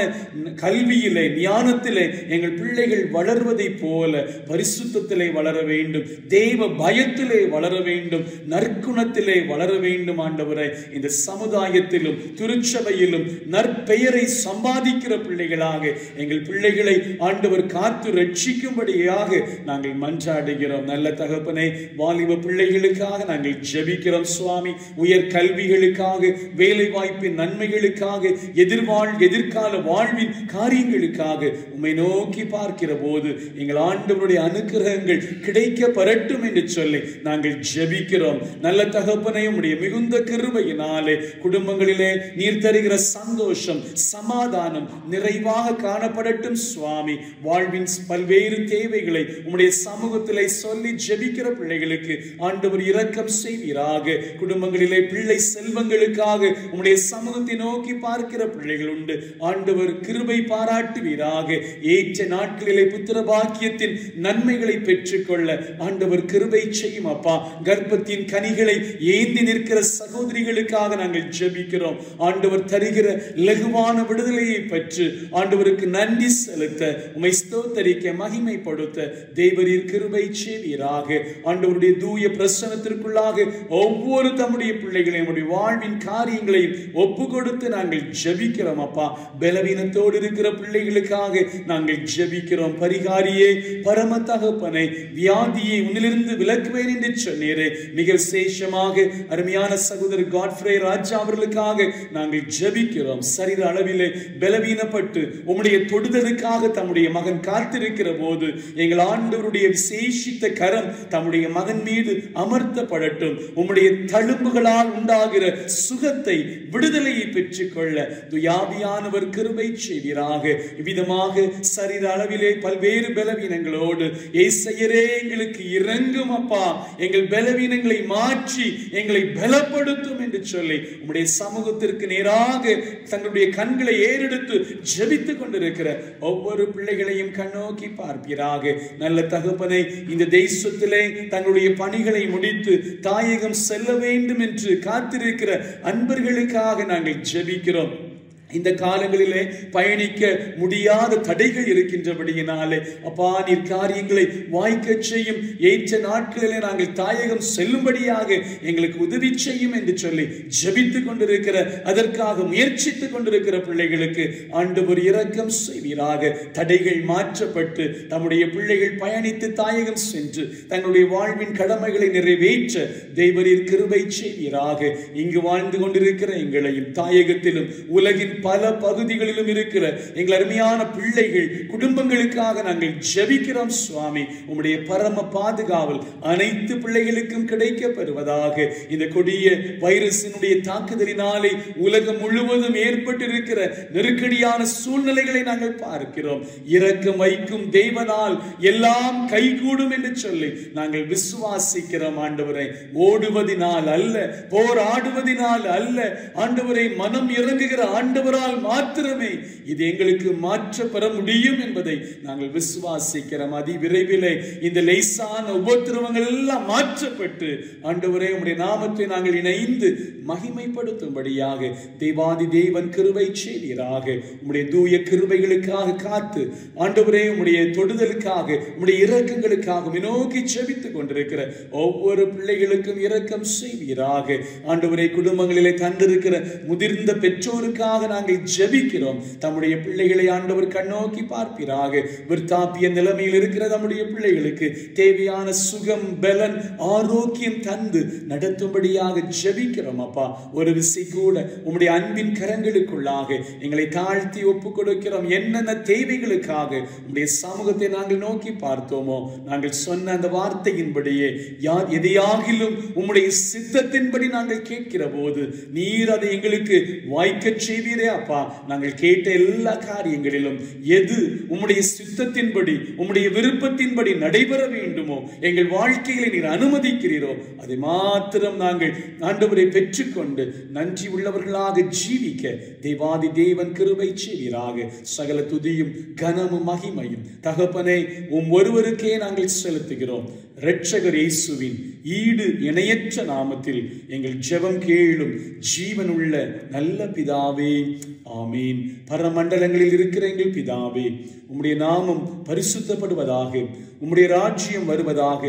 கல்வியிலே ஞானத்திலே எங்கள் பிள்ளைகள் வளர்வதைப் போல பரிசுத்தத்திலே வளர வேண்டும் தெய்வ பயத்திலே வளர வேண்டும் நற்குணத்திலே வளர வேண்டும் ஆண்டவரை. இந்த சமுதாயத்திலும் திருச்சபையிலும் நற்பெயரை சம்பாதிக்கிற பிள்ளைகளாக எங்கள் பிள்ளைகளை ஆண்டவர் காத்து ரட்சிக்கும்படியாக நாங்கள் மன்றாடுகிறோம். நல்ல தகப்பனை வாலிப பிள்ளைகளுக்காக நாங்கள் ஜெபிக்கிறோம் சுவாமி. உயர் கல்விகளுக்காக வேலை வாய்ப்பின் நன்மைகளுக்காக எதிர்வாழ் எதிர்கால வாழ்வின் காரியங்களுக்காக உம்மை நோக்கி பார்க்கிற போது எங்கள் ஆண்டவருடைய அனுக்கிரகங்கள் கிடைக்க பெறட்டும் என்று சொல்லி நாங்கள் ஜெபிக்கிறோம். நல்ல தகப்பனை உம்முடைய மிகுந்த கிருபையினாலே குடும்பங்களிலே நீர் தருகிற சந்தோஷம் சமாதானம் நிறைவாக காணப்படட்டும் சுவாமி. வாழ்வின் பல்வேறு தேவைகளை உம்முடைய சமூகத்திலே சொல்லி ஜெபிக்கிற பிள்ளைகளுக்கு ஆண்டவர் இரக்கம் செய்வீராக. குடும்பங்களிலே பிள்ளை செல்வங்களுக்காக உம்முடைய சமூகத்தை நோக்கி பார்க்கிற பிள்ளைகள் உண்டு. ஆண்டவர் கிருபை பாராட்டுவீராக. ஏற்ற நாட்களிலே புத்திர பாக்கியத்தின் நன்மைகளை பெற்றுக்கொள்ள ஆண்டவர் கிருபை செய்யும் அப்பா. கர்ப்பத்தின் கனிகளை ஏன் ஏந்தி நிற்கிற சகோதரிகளுக்காக நாங்கள் ஜெபிக்கிறோம். ஆண்டவர் தருகிற லகுவான விடுதலையை பெற்று ஆண்டவருக்கு நன்றி செலுத்த உமை ஸ்தோத்தரிக்க மகிமைப்படுத்த தேவரீர் கிருபை செய்வீராக. ஆண்டவருடைய தூய பிரசனத்திற்குள்ளாக ஒவ்வொரு தம்முடைய பிள்ளைகளையும் நம்முடைய வாழ்வின் காரியங்களையும் ஒப்பு கொடுத்து நாங்கள் ஜெபிக்கிறோம் அப்பா. பலவீனத்தோடு இருக்கிற பிள்ளைகளுக்காக நாங்கள் ஜெபிக்கிறோம். பரிகாரியே பரம தகப்பனை வியாதியை உன்னிலிருந்து விலக்குவேன் என்று சொன்னீரே. மிக விசேஷமாக அருமையான சகோதரர் காட்ஃப்ரே ராஜா அவர்களுக்காக நாங்கள் ஜபிக்கிறோம். சரீர அளவிலே பலவீனப்பட்டு உம்முடைய தொடுதலுக்காக தம்முடைய மகன் காத்திருக்கிற போது எங்கள் ஆண்டவருடைய விசேஷித்த கரம் தம்முடைய மகன் மீது அமர்த்தப்படட்டும். உம்முடைய தழும்புகளால் உண்டாகிற சுகத்தை விடுதலையை பெற்றுக்கொள்ள துயாவியானவர் கிருபை செய்வீராக. இவ்விதமாக சரீர அளவிலே பல்வேறு பலவீனங்களோடு ஏசையரே எங்களுக்கு இறங்கும் அப்பா. எங்கள் பலவீனங்களை மாற்றி எங்கள் பலப்படுத்தும் என்று சொல்லி உம்முடைய சமூகத்திற்கு நேராக தங்களுடைய கண்களை ஏறெடுத்து ஜெபித்துக் கொண்டிருக்கிற ஒவ்வொரு பிள்ளைகளையும் கண்ணோக்கி பார்ப்பீராக. நல்ல தகப்பனை இந்த தேசத்திலே தங்களுடைய பணிகளை முடித்து தாயகம் செல்ல வேண்டும் என்று காத்திருக்கிற அன்பர்களுக்காக நாங்கள் ஜெபிக்கிறோம். இந்த காலங்களிலே பயணிக்க முடியாத தடைகள் இருக்கின்றபடியினாலே அப்பா நீர் காரியங்களை வாய்க்க செய்யும் ஏற்ற நாட்களிலே நாங்கள் தாயகம் செல்லும்படியாக எங்களுக்கு உதவி செய்யும் என்று சொல்லி ஜபித்து கொண்டிருக்கிற அதற்காக முயற்சித்துக் கொண்டிருக்கிற பிள்ளைகளுக்கு ஆண்டவர் இரக்கம் செய்வீராக. தடைகள் மாற்றப்பட்டு தம்முடைய பிள்ளைகள் பயணித்து தாயகம் சென்று தங்களுடைய வாழ்வின் கடமைகளை நிறைவேற்ற தெய்வரீர் கிருபை செய்வீராக. இங்கு வாழ்ந்து கொண்டிருக்கிற எங்களையும் தாயகத்திலும் உலகின் பல பகுதிகளிலும் இருக்கிற எங்கள் அருமையான பிள்ளைகள் குடும்பங்களுக்காக நாங்கள் ஜெபிக்கிறோம் சுவாமி. உம்முடைய பரம பாதுகாவல் அனைத்து பிள்ளைகளுக்கும் கிடைக்கப்பெறுவதாக இந்த கொடிய வைரஸினுடைய தாக்குதலினாலே உலகம் முழுவதும் ஏற்பட்டிருக்கிற நெருக்கடியான சூழ்நிலைகளை நாங்கள் பார்க்கிறோம். இறக்கம் வைக்கும் தேவனால் எல்லாம் கைகூடும் என்று சொல்லி நாங்கள் விசுவாசிக்கிறோம் ஆண்டவரை. ஓடுவதினால் அல்ல போராடுவதினால் அல்ல ஆண்டவரை மனம் இறங்குகிற ஆண்டவர் ஆண்டவரால் மாத்திரமே இது எங்களுக்கு மாற்ற பெற முடியும் என்பதை நாங்கள் விசுவாசிக்கிறோம் அதி விரைவிலே இந்த லேசான உபத்திரவங்கள் எல்லாம் மாற்றப்பட்டு ஆண்டவரே உடைய நாமத்தை நாங்கள் இணைந்து மகிமைப்படுத்தும்படியாக தேவாதி தேவன் கிருவை செய்வீராக. உடைய தூய கிருவைகளுக்காக காத்து ஆண்டவரே உடைய தொடுதலுக்காக உடைய இரக்கங்களுக்காக நோக்கி செபித்துக் கொண்டிருக்கிற ஒவ்வொரு பிள்ளைகளுக்கும் இரக்கம் செய்வீராக. ஆண்டவரை குடும்பங்களிலே தந்திருக்கிற முதிர்ந்த பெற்றோருக்காக நான் நாங்கள் ஜெபிக்கிறோம். தம்முடைய பிள்ளைகளை ஆண்டவர் கண்ணோக்கி பார்ப்பிறாக விற்தாப்பிய நிலைமையில் இருக்கிற நம்முடைய பிள்ளைகளுக்கு தேவையான சுகம் பலன் ஆரோக்கியம் தந்து நடத்தும்படியாக ஜெபிக்கிறோம் அப்பா. ஒரு விசை கூட உம்முடைய அன்பின் கரங்களுக்குள்ளாக எங்களை தாழ்த்தி ஒப்பு கொடுக்கிறோம். என்னென்ன தேவைகளுக்காக உம்முடைய சமூகத்தை நாங்கள் நோக்கி பார்த்தோமோ நாங்கள் சொன்ன அந்த வார்த்தையின்படியே யார் எதையாகிலும் உம்முடைய சித்தத்தின்படி நாங்கள் கேட்கிற போது நீர் அதை எங்களுக்கு வாய்க்கச் செய்வீரே அப்பா நாங்கள் கேட்ட எல்லா காரியங்களிலும் எது உம்முடைய சித்தத்தின்படி உம்முடைய விருப்பத்தின்படி நடைபெற வேண்டுமோ எங்கள் வாழ்க்கைகளை நீர் அனுமதிக்கிறீரோ அதை மாத்திரம் நாங்கள் ஆண்டவரை பெற்றுக்கொண்டு நன்றி உள்ளவர்களாக ஜீவிக்க தேவாதி தேவன் கிருபை செய்வீராக. சகல துதியும் கனமும் மகிமையும் தகப்பனை உம் ஒருவருக்கே நாங்கள் செலுத்துகிறோம். இரட்சகர் இயேசுவின் ஈடு இணையற்ற நாமத்தில் எங்கள் ஜெபம் கேளும் ஜீவனுள்ள நல்ல பிதாவே. ஆமீன். பரமண்டலங்களில் இருக்கிற எங்கள் பிதாவே உம்முடைய நாமம் பரிசுத்தப்படுவதாக உம்முடைய ராஜ்யம் வருவதாக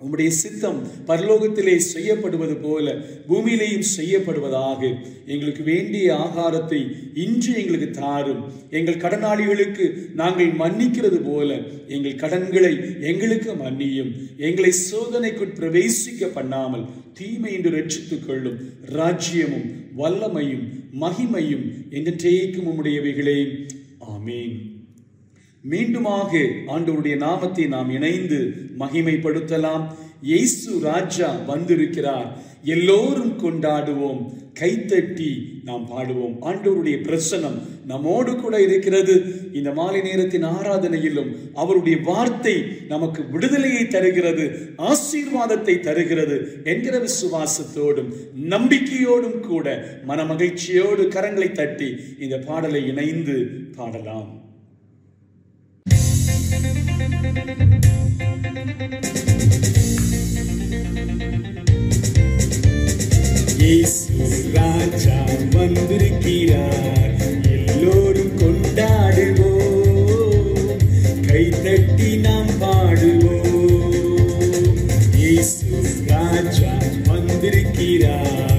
உம்முடைய சித்தம் பரலோகத்திலே செய்யப்படுவது போல பூமியிலேயும் செய்யப்படுவதாக. எங்களுக்கு வேண்டிய ஆகாரத்தை இன்று எங்களுக்கு தாரும். எங்கள் கடனாளிகளுக்கு நாங்கள் மன்னிக்கிறது போல எங்கள் கடன்களை எங்களுக்கு மன்னியும். எங்களை சோதனைக்குள் பிரவேசிக்க பண்ணாமல் தீமை என்று ரட்சித்துக் கொள்ளும் ராஜ்யமும் வல்லமையும் மகிமையும் என்றைக்கும் உம்முடையவைகளே. ஆமீன். மீண்டுமாக ஆண்டவருடைய நாமத்தை நாம் இணைந்து மகிமைப்படுத்தலாம். இயேசு ராஜா வந்திருக்கிறார். எல்லோரும் கொண்டாடுவோம். கைத்தட்டி நாம் பாடுவோம். ஆண்டவருடைய பிரசனம் நம்மோடு கூட இருக்கிறது. இந்த மாலை நேரத்தின் ஆராதனையிலும் அவருடைய வார்த்தை நமக்கு விடுதலையை தருகிறது ஆசீர்வாதத்தை தருகிறது என்கிற விசுவாசத்தோடும் நம்பிக்கையோடும் கூட மனமகிழ்ச்சியோடு கரங்களை தட்டி இந்த பாடலை இணைந்து பாடலாம். ராஜா வந்திருக்கிறார் எல்லோரும் கொண்டாடுவோம் கைத்தட்டி நாம் பாடுவோம் ராஜா வந்திருக்கிறார்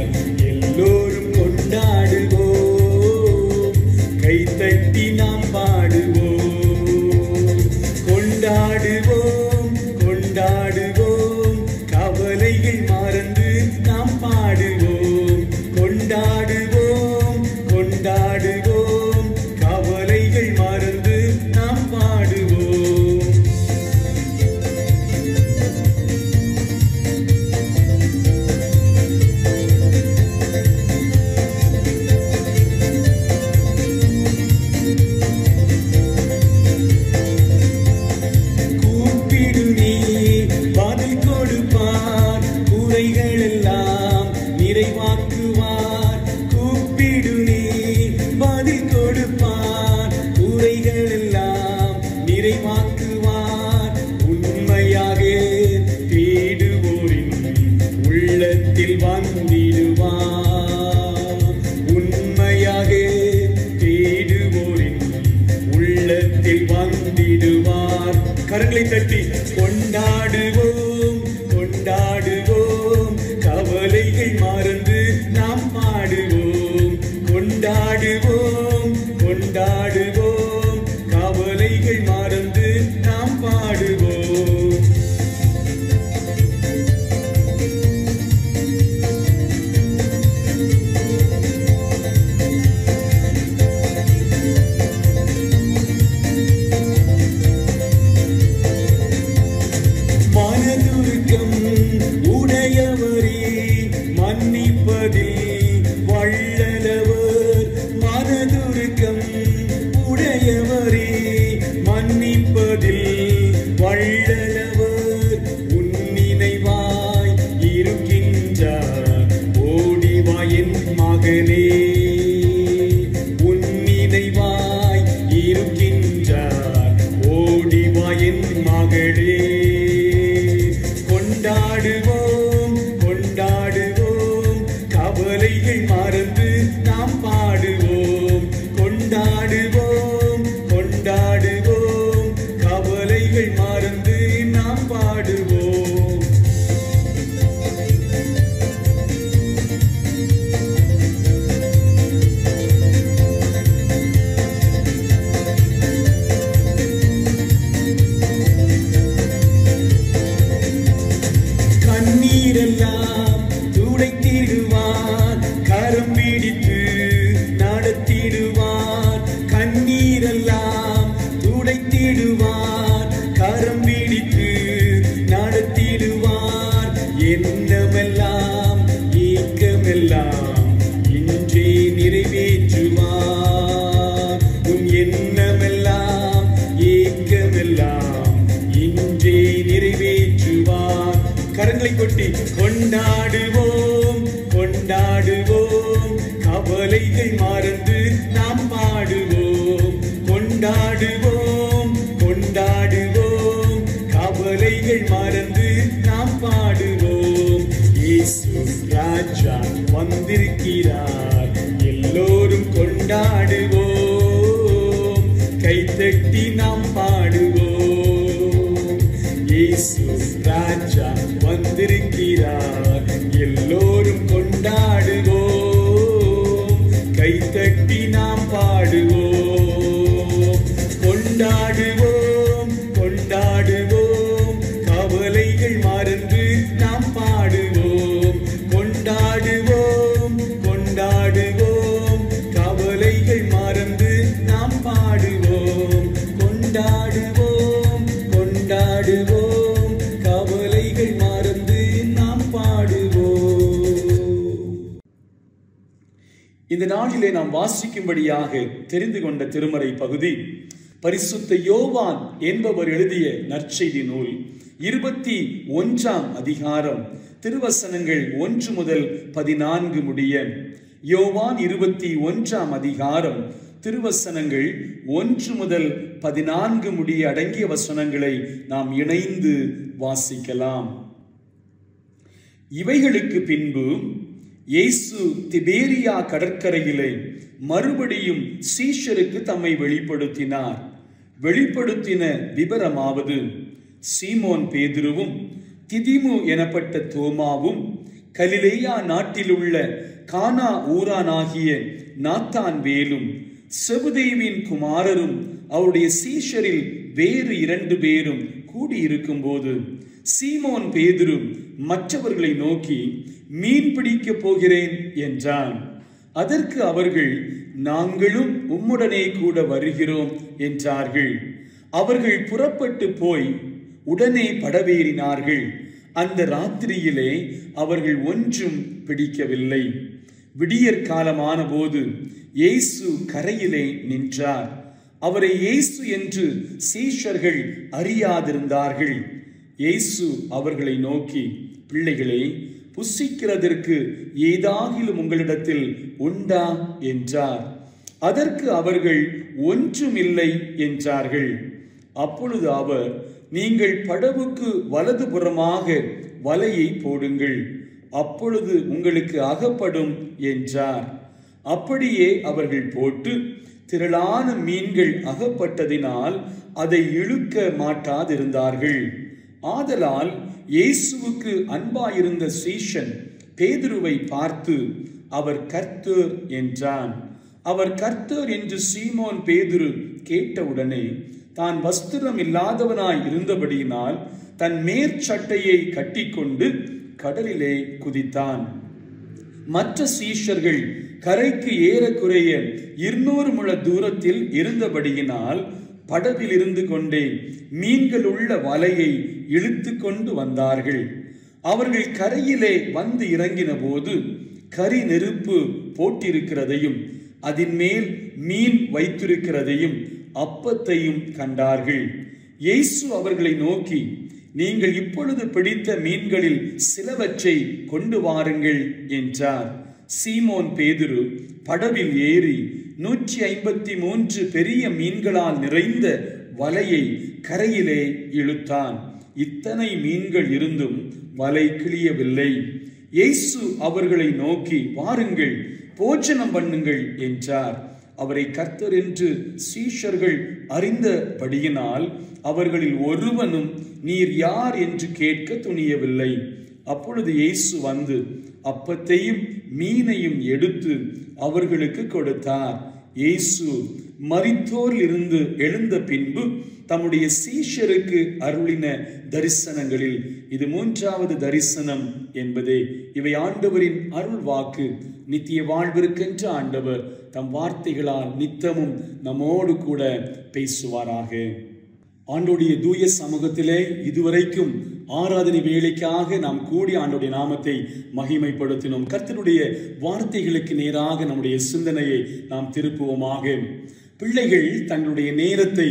இந்த நாளிலே நாம் வாசிக்கும்படியாக தெரிந்து கொண்ட திருமறை பகுதி பரிசுத்த யோவான் என்பவர் எழுதிய நற்செய்தி நூல். இருபத்தி ஒன்றாம் அதிகாரம் திருவசனங்கள் ஒன்று முதல் பதினான்கு முடிய. யோவான் இருபத்தி ஒன்றாம் அதிகாரம் திருவசனங்கள் ஒன்று முதல் பதினான்கு முடிய அடங்கிய வசனங்களை நாம் இணைந்து வாசிக்கலாம். இவைகளுக்கு பின்பு இயேசு திபேரியா கடற்கரையிலே மறுபடியும் சீஷருக்கு தம்மை வெளிப்படுத்தினார். வெளிப்படுத்தின விபரமாவது சீமோன் பேதுருவும் திதிமு எனப்பட்ட தோமாவும் கலிலேயா நாட்டிலுள்ள கானா ஊரானாகிய நாத்தான் வேலும் செபுதேவின் குமாரரும் அவருடைய சீஷரில் வேறு இரண்டு பேரும் கூடியிருக்கும் போது சீமோன் பேதுரும் மற்றவர்களை நோக்கி மீன் பிடிக்கப் போகிறேன் என்றான். அதற்கு அவர்கள் நாங்களும் உம்முடனே கூட வருகிறோம் என்றார்கள். அவர்கள் புறப்பட்டு போய் உடனே படவேறினார்கள். அந்த ராத்திரியிலே அவர்கள் ஒன்றும் பிடிக்கவில்லை. விடியற் காலமான போது இயேசு கரையிலே நின்றார். அவரை இயேசு என்று சீஷர்கள் அறியாதிருந்தார்கள். இயேசு அவர்களை நோக்கி பிள்ளைகளே புசிக்கிறதற்கு ஏதாகிலும் உங்களிடத்தில் உண்டா என்றார். அதற்கு அவர்கள் ஒன்றுமில்லை என்றார்கள். அப்பொழுது அவர் நீங்கள் படவுக்கு வலதுபுறமாக வலையை போடுங்கள். அப்பொழுது உங்களுக்கு அகப்படும் என்றார். அப்படியே அவர்கள் போட்டு திரளான மீன்கள் அகப்பட்டதினால் அதை இழுக்க மாட்டாதிருந்தார்கள். ஆதலால் இயேசுவுக்கு அன்பாயிருந்த சீஷன் பேதுருவை பார்த்து அவர் கர்த்தர் என்றான். அவர் கர்த்தர் என்று சீமோன் பேதுரு கேட்டவுடனே தான் வஸ்திரம் இல்லாதவனாய் இருந்தபடியினால் தன் மேற்சட்டையை கட்டிக்கொண்டு கடலிலே குதித்தான். மற்ற சீஷர்கள் கரைக்கு ஏறக்குறைய இருநூறு முழ தூரத்தில் இருந்தபடியினால் படவில் இருந்து கொண்டே மீன்கள் உள்ள வலையை இழுத்து கொண்டு வந்தார்கள். அவர்கள் கரையிலே வந்து இறங்கின போது கரி நெருப்பு போட்டிருக்கிறதையும் அதன் மேல் மீன் வைத்திருக்கிறதையும் அப்பத்தையும் கண்டார்கள். இயேசு அவர்களை நோக்கி நீங்கள் இப்பொழுது பிடித்த மீன்களில் சிலவற்றை கொண்டு வாருங்கள் என்றார். சீமோன் பேதுரு படவில் ஏறி நூற்றி ஐம்பத்தி மூன்று பெரிய மீன்களால் நிறைந்த வலையை கரையிலே இழுத்தான். இத்தனை மீன்கள் இருந்தும் வலை கிளியவில்லை இயேசு அவர்களை நோக்கி வாருங்கள் போஜனம் பண்ணுங்கள் என்றார். அவரை கர்த்தர் என்று சீஷர்கள் அறிந்தபடியினால் அவர்களில் ஒருவனும் நீர் யார் என்று கேட்க துணியவில்லை. அப்பொழுது இயேசு வந்து அப்பத்தையும் மீனையும் எடுத்து அவர்களுக்கு கொடுத்தார். இயேசு மரித்தோரில் இருந்து எழுந்த பின்பு தம்முடைய சீஷருக்கு அருளின தரிசனங்களில் இது மூன்றாவது தரிசனம் என்பதே. இவை ஆண்டவரின் அருள் வாக்கு நித்திய வாழ்விருக்கின்ற ஆண்டவர் தம் வார்த்தைகளால் நித்தமும் நம்மோடு கூட பேசுவாராக. ஆண்டோடைய தூய சமூகத்திலே இதுவரைக்கும் ஆராதனை வேலைக்காக நாம் கூடி ஆண்டுடைய நாமத்தை மகிமைப்படுத்தினோம். கர்த்தனுடைய வார்த்தைகளுக்கு நேராக நம்முடைய சிந்தனையை நாம் திருப்புவோமாக. பிள்ளைகள் தங்களுடைய நேரத்தை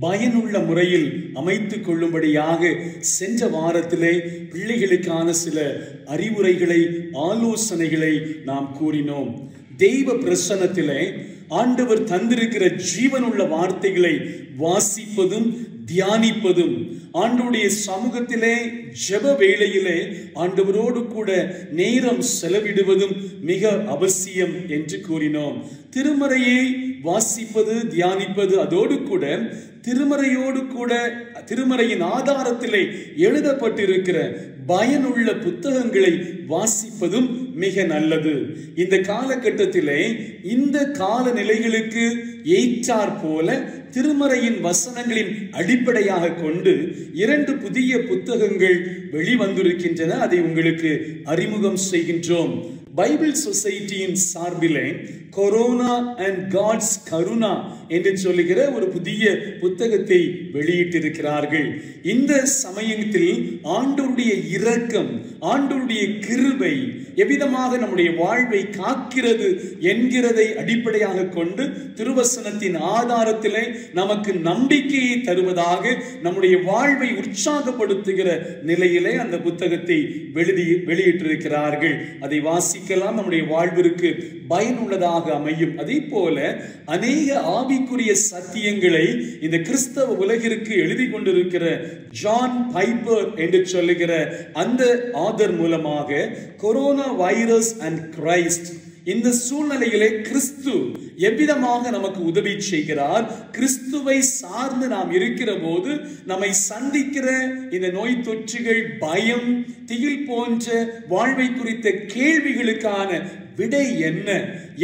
பயனுள்ள முறையில் அமைத்துக் கொள்ளும்படியாக சென்ற வாரத்திலே பிள்ளைகளுக்கான சில அறிவுரைகளை ஆலோசனைகளை நாம் கூறினோம். தெய்வ பிரசனத்திலே ஆண்டவர் தந்திருக்கிற ஜீவனுள்ள வார்த்தைகளை வாசிப்பதும் தியானிப்பதும் ஆண்டுடைய சமூகத்திலே ஜெப வேளையிலே ஆண்டவரோடு கூட நேரம் செலவிடுவதும் மிக அவசியம் என்று கூறினோம். திருமறையை வாசிப்பது தியானிப்பது அதோடு கூட திருமறையோடு கூட திருமறையின் ஆதாரத்திலே எழுதப்பட்டிருக்கிற பயனுள்ள புத்தகங்களை வாசிப்பதும் மிக நல்லது. இந்த காலகட்டத்திலே இந்த காலநிலைகளுக்கு ஏற்றார் போல திருமறையின் வசனங்களின் அடிப்படையாக கொண்டு இரண்டு புதிய புத்தகங்கள் வெளிவந்திருக்கின்றன. அதை உங்களுக்கு அறிமுகம் செய்கின்றோம். பைபிள் சொசைட்டியின் சார்பிலே கொரோனா அண்ட் காட்ஸ் கருணா என்று சொல்லுகிற ஒரு புதிய புத்தகத்தை வெளியிட்டிருக்கிறார்கள். இந்த சமயத்தில் ஆண்டோருடைய இரக்கம் ஆண்டோருடைய கிருபை எவ்விதமாக நம்முடைய வாழ்வை காக்கிறது என்கிறதை அடிப்படையாக கொண்டு திருவசனத்தின் ஆதாரத்திலே நமக்கு நம்பிக்கையை தருவதாக நம்முடைய வாழ்வை உற்சாகப்படுத்துகிற நிலையிலே அந்த புத்தகத்தை வெளி வெளியிட்டிருக்கிறார்கள். அதை வாசிக்க வாசிக்கலாம் நம்முடைய வாழ்விற்கு பயனுள்ளதாக அமையும். அதே போல அநேக ஆவிக்குரிய சத்தியங்களை இந்த கிறிஸ்தவ உலகிற்கு எழுதி கொண்டிருக்கிற ஜான் பைபர் என்று சொல்லுகிற அந்த ஆதர் மூலமாக கொரோனா வைரஸ் அண்ட் கிரைஸ்ட் இந்த சூழ்நிலையிலே கிறிஸ்து எவ்விதமாக நமக்கு உதவி செய்கிறார்? கிறிஸ்துவை சார்ந்து நாம் இருக்கிற போது நம்மை சந்திக்கிற இந்த நோய் தொற்றுகள் பயம் திகில் போன்ற வாழ்வை குறித்த கேள்விகளுக்கான விடை என்ன?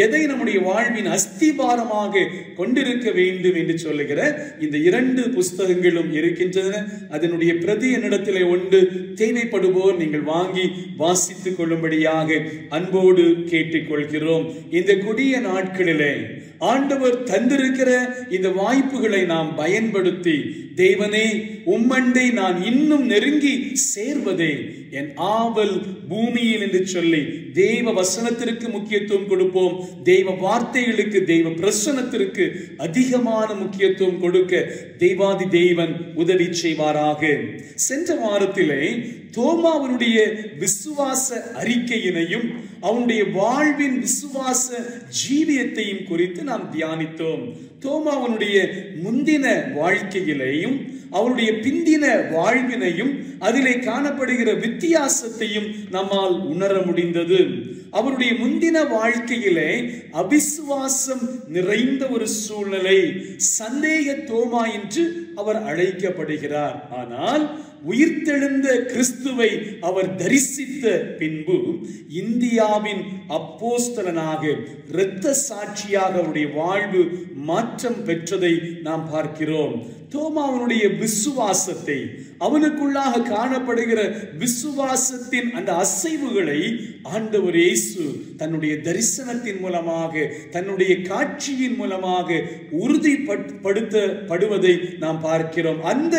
எதை நம்முடைய வாழ்வின் அஸ்திபாரமாக கொண்டிருக்க வேண்டும் என்று சொல்லுகிற இந்த இரண்டு புஸ்தகங்களும் இருக்கின்றன. அதனுடைய பிரதி என்னிடத்திலே ஒன்று தேவைப்படுவோர் நீங்கள் வாங்கி வாசித்துக் கொள்ளும்படியாக அன்போடு கேட்டுக்கொள்கிறோம். இந்த கொடிய நாட்களிலே ஆண்டவர் தந்திருக்கிற இந்த வாய்ப்புகளை நாம் பயன்படுத்தி தேவனே உம்மண்டை நான் இன்னும் நெருங்கி சேர்வதே என் ஆவல் பூமியில் என்று சொல்லி தேவ வசனத்திற்கு முக்கியத்துவம் கொடுப்போம். தெய்வ வார்த்தைகளுக்கு தெய்வ பிரசனத்திற்கு அதிகமான முக்கியத்துவம் கொடுக்க தெய்வாதி தேவன் உதவி செய்வாராக. சென்ற வாரத்திலே தோமாவனுடைய விசுவாச அறிக்கையினையும் அவனுடைய வாழ்வின் விசுவாச ஜீவியத்தையும் குறித்து நாம் தியானித்தோம். தோமாவனுடைய முந்தின வாழ்க்கையிலையும் அவருடைய பிந்தின வாழ்வினையும் அதிலே காணப்படுகிற வித்தியாசத்தையும் நம்மால் உணர முடிந்தது. அவருடைய முந்தின வாழ்க்கையிலே அவிசுவாசம் நிறைந்த ஒரு சூழ்நிலை சந்தேக தோமா என்று அவர் அழைக்கப்படுகிறார். ஆனால் உயிர்த்தெழுந்த கிறிஸ்துவை அவர் தரிசித்த பின்பு இந்தியாவின் அப்போஸ்தலனாக இரத்த சாட்சியாக அவருடைய வாழ்வு மாற்றம் பெற்றதை நாம் பார்க்கிறோம். தோமாவனுடைய விசுவாசத்தை அவனுக்குள்ளாக காணப்படுகிற விசுவாசத்தின் அந்த அசைவுகளை ஆண்டவர் இயேசு தன்னுடைய தரிசனத்தின் மூலமாக தன்னுடைய காட்சியின் மூலமாக உறுதிப்படுத்தப்படுவதை நாம் பார்க்கிறோம். அந்த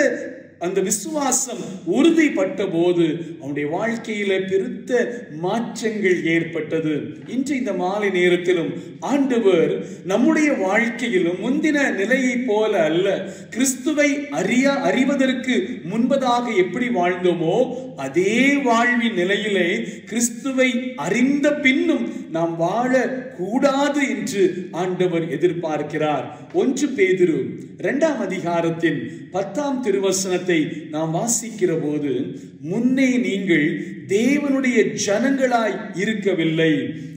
அந்த விசுவாசம் உறுதிப்பட்ட போது அவனுடைய வாழ்க்கையில பெருத்த மாற்றங்கள் ஏற்பட்டது. இன்று இந்த மாலை நேரத்திலும் ஆண்டவர் நம்முடைய வாழ்க்கையிலும் முந்தின நிலையை போல அல்ல கிறிஸ்துவை அறிய அறிவதற்கு முன்பதாக எப்படி வாழ்ந்தோமோ அதே வாழ்வின் நிலையிலே கிறிஸ்துவை அறிந்த பின்னும் நாம் வாழ கூடாது என்று ஆண்டவர் எதிர்பார்க்கிறார். ஒன்று பேதிரு இரண்டாம் அதிகாரத்தின் பத்தாம் திருவசனத்தை நாம் வாசிக்கிற போது முன்னே நீங்கள் தேவனுடைய ஜனங்களாய் இருக்கவில்லை.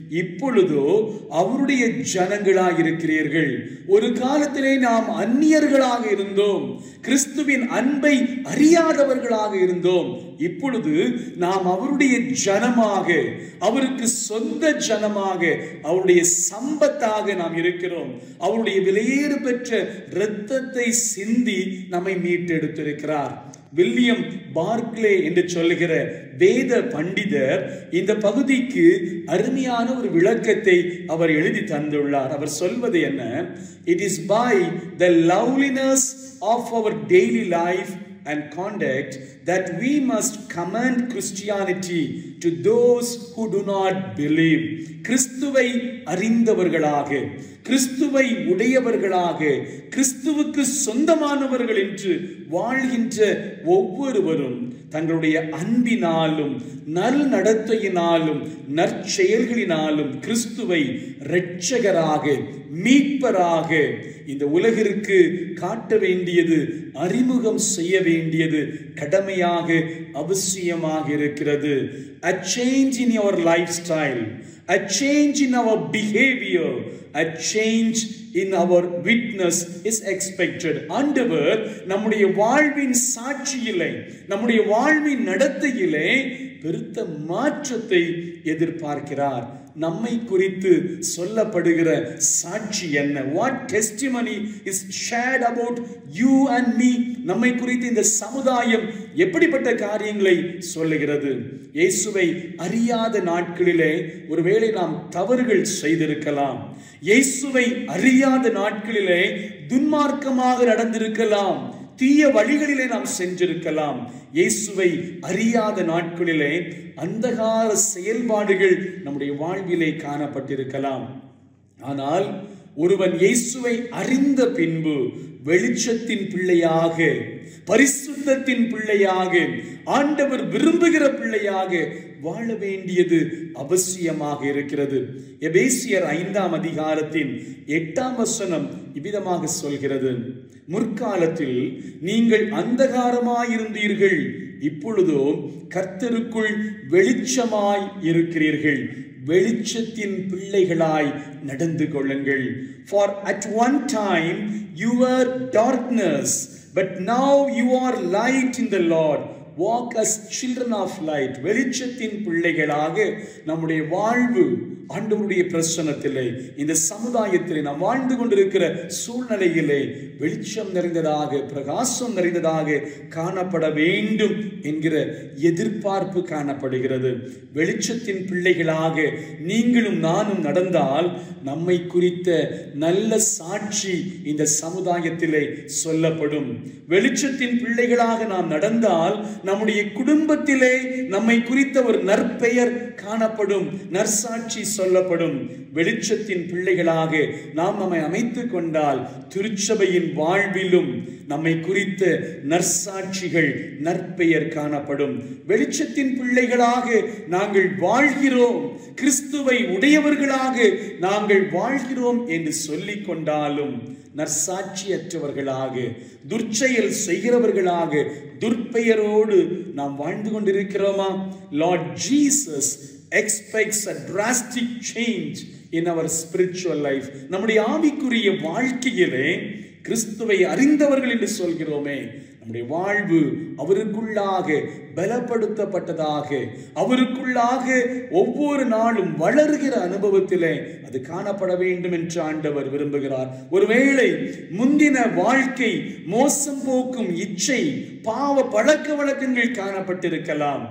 இப்பொழுதோ அவருடைய ஜனங்களாக இருக்கிறீர்கள் ஒரு காலத்திலே நாம் அந்நியர்களாக இருந்தோம். கிறிஸ்துவின் அன்பை அறியாதவர்களாக இருந்தோம். இப்பொழுது நாம் அவருடைய ஜனமாக அவருக்கு சொந்த ஜனமாக அவருடைய சம்பத்தாக நாம் இருக்கிறோம். அவருடைய விலையேறு பெற்ற இரத்தத்தை சிந்தி நம்மை மீட்டெடுத்திருக்கிறார். வில்லியம் பார்க்லே என்று சொல்லுகிற வேத பண்டிதர் இந்த பகுதிக்கு அருமையான ஒரு விளக்கத்தை அவர் எழுதி தந்துள்ளார். அவர் சொல்வது என்ன? It is by the loveliness of our daily life and contact that we must commend Christianity to those who do not believe கிறிஸ்துவை அறிந்தவர்களாக கிறிஸ்துவை உடையவர்களாக கிறிஸ்துவுக்கு சொந்தமானவர்கள் என்று வாழ்கின்ற ஒவ்வொருவரும் தங்களுடைய அன்பினாலும் நல் நடத்தையினாலும் நற்செயல்களினாலும் கிறிஸ்துவை இரட்சகராக மீட்பராக இந்த உலகிற்கு காட்ட வேண்டியது அறிமுகம் செய்ய வேண்டியது கடமையாக அவசியமாக இருக்கிறது. A change in your lifestyle a change in our behavior a change in our witness is expected. ஆண்டவர் நம்முடைய வாழ்வின் சாட்சியிலே நம்முடைய வாழ்வின் நடத்தையிலே பெருத்த மாற்றத்தை எதிர்பார்க்கிறார். நம்மை குறித்து சொல்லப்படுகிற சாட்சி என்ன? What testimony is shared about you and me நம்மை குறித்து இந்த சமுதாயம் எப்படிப்பட்ட காரியங்களை சொல்லுகிறது? இயேசுவை அறியாத நாட்களிலே ஒருவேளை நாம் தவறுகள் செய்திருக்கலாம். இயேசுவை அறியாத நாட்களிலே துன்மார்க்கமாக நடந்திருக்கலாம். தீய வழிகளிலே நாம் சென்றிருக்கலாம். இயேசுவை அறியாத நாட்களிலே அந்தகார செயல்பாடுகள் நம்முடைய வாழ்விலே காணப்பட்டிருக்கலாம். ஆனால் ஒருவன் இயேசுவை அறிந்த பின்பு வெளிச்சத்தின் பிள்ளையாக பரிசுத்தத்தின் பிள்ளையாக ஆண்டவர் விரும்புகிற பிள்ளையாக வாழ வேண்டியது அவசியமாக இருக்கிறது. எபேசியர் ஐந்தாம் அதிகாரத்தின் எட்டாம் வசனம் இவ்விதமாக சொல்கிறது. முற்காலத்தில் நீங்கள் அந்தகாரமாயிருந்தீர்கள். இப்பொழுதோ கர்த்தருக்குள் வெளிச்சமாய் இருக்கிறீர்கள். வெளிச்சத்தின் பிள்ளைகளாய் நடந்து கொள்ளுங்கள். For at one time your darkness but now you are light in the Lord walk as children of light வெளிச்சத்தின் பிள்ளைகளாக நம்முடைய வாழ்வு ஆண்டவருடைய பிரசனத்திலே இந்த சமுதாயத்திலே நாம் வாழ்ந்து கொண்டிருக்கிற சூழ்நிலையிலே வெளிச்சம் நிறைந்ததாக பிரகாசம் நிறைந்ததாக காணப்பட வேண்டும் என்கிற எதிர்பார்ப்பு காணப்படுகிறது. வெளிச்சத்தின் பிள்ளைகளாக நீங்களும் நானும் நடந்தால் நம்மை குறித்த நல்ல சாட்சி இந்த சமுதாயத்திலே சொல்லப்படும். வெளிச்சத்தின் பிள்ளைகளாக நாம் நடந்தால் நம்முடைய குடும்பத்திலே நம்மை குறித்த ஒரு நற்பெயர் காணப்படும் நற்சாட்சி சொல்லப்படும். வெளிச்சத்தின் பிள்ளைகளாக நாம் நம்மை அமைத்து கொண்டால் திருச்சபையின் வாழ்விலும் நம்மை குறித்த நற்சாட்சிகள் நற்பெயர் காணப்படும். வெளிச்சத்தின் பிள்ளைகளாக நாங்கள் வாழ்கிறோம். கிறிஸ்துவை உடையவர்களாக நாங்கள் வாழ்கிறோம் என்று சொல்லிக் கொண்டாலும் நற்சாட்சியற்றவர்களாக துர்ச்செயல் செய்கிறவர்களாக துர்ப்பெயரோடு நாம் வாழ்ந்து கொண்டிருக்கிறோமா? Lord Jesus expects a drastic change in our spiritual life நம்முடைய ஆவிக்குரிய வாழ்க்கையிலே கிறிஸ்துவை அறிந்தவர்கள் என்று சொல்கிறோமே. நம்முடைய வாழ்வு அவருக்குள்ளாக பலப்படுத்தப்பட்டதாக அவருக்குள்ளாக ஒவ்வொரு நாளும் வளர்கிற அனுபவத்திலே அது காணப்பட வேண்டும் என்று ஆண்டவர் விரும்புகிறார். ஒருவேளை முந்தின வாழ்க்கை மோசம் போக்கும் இச்சை பாவ பழக்க வழக்கங்கள் காணப்பட்டிருக்கலாம்.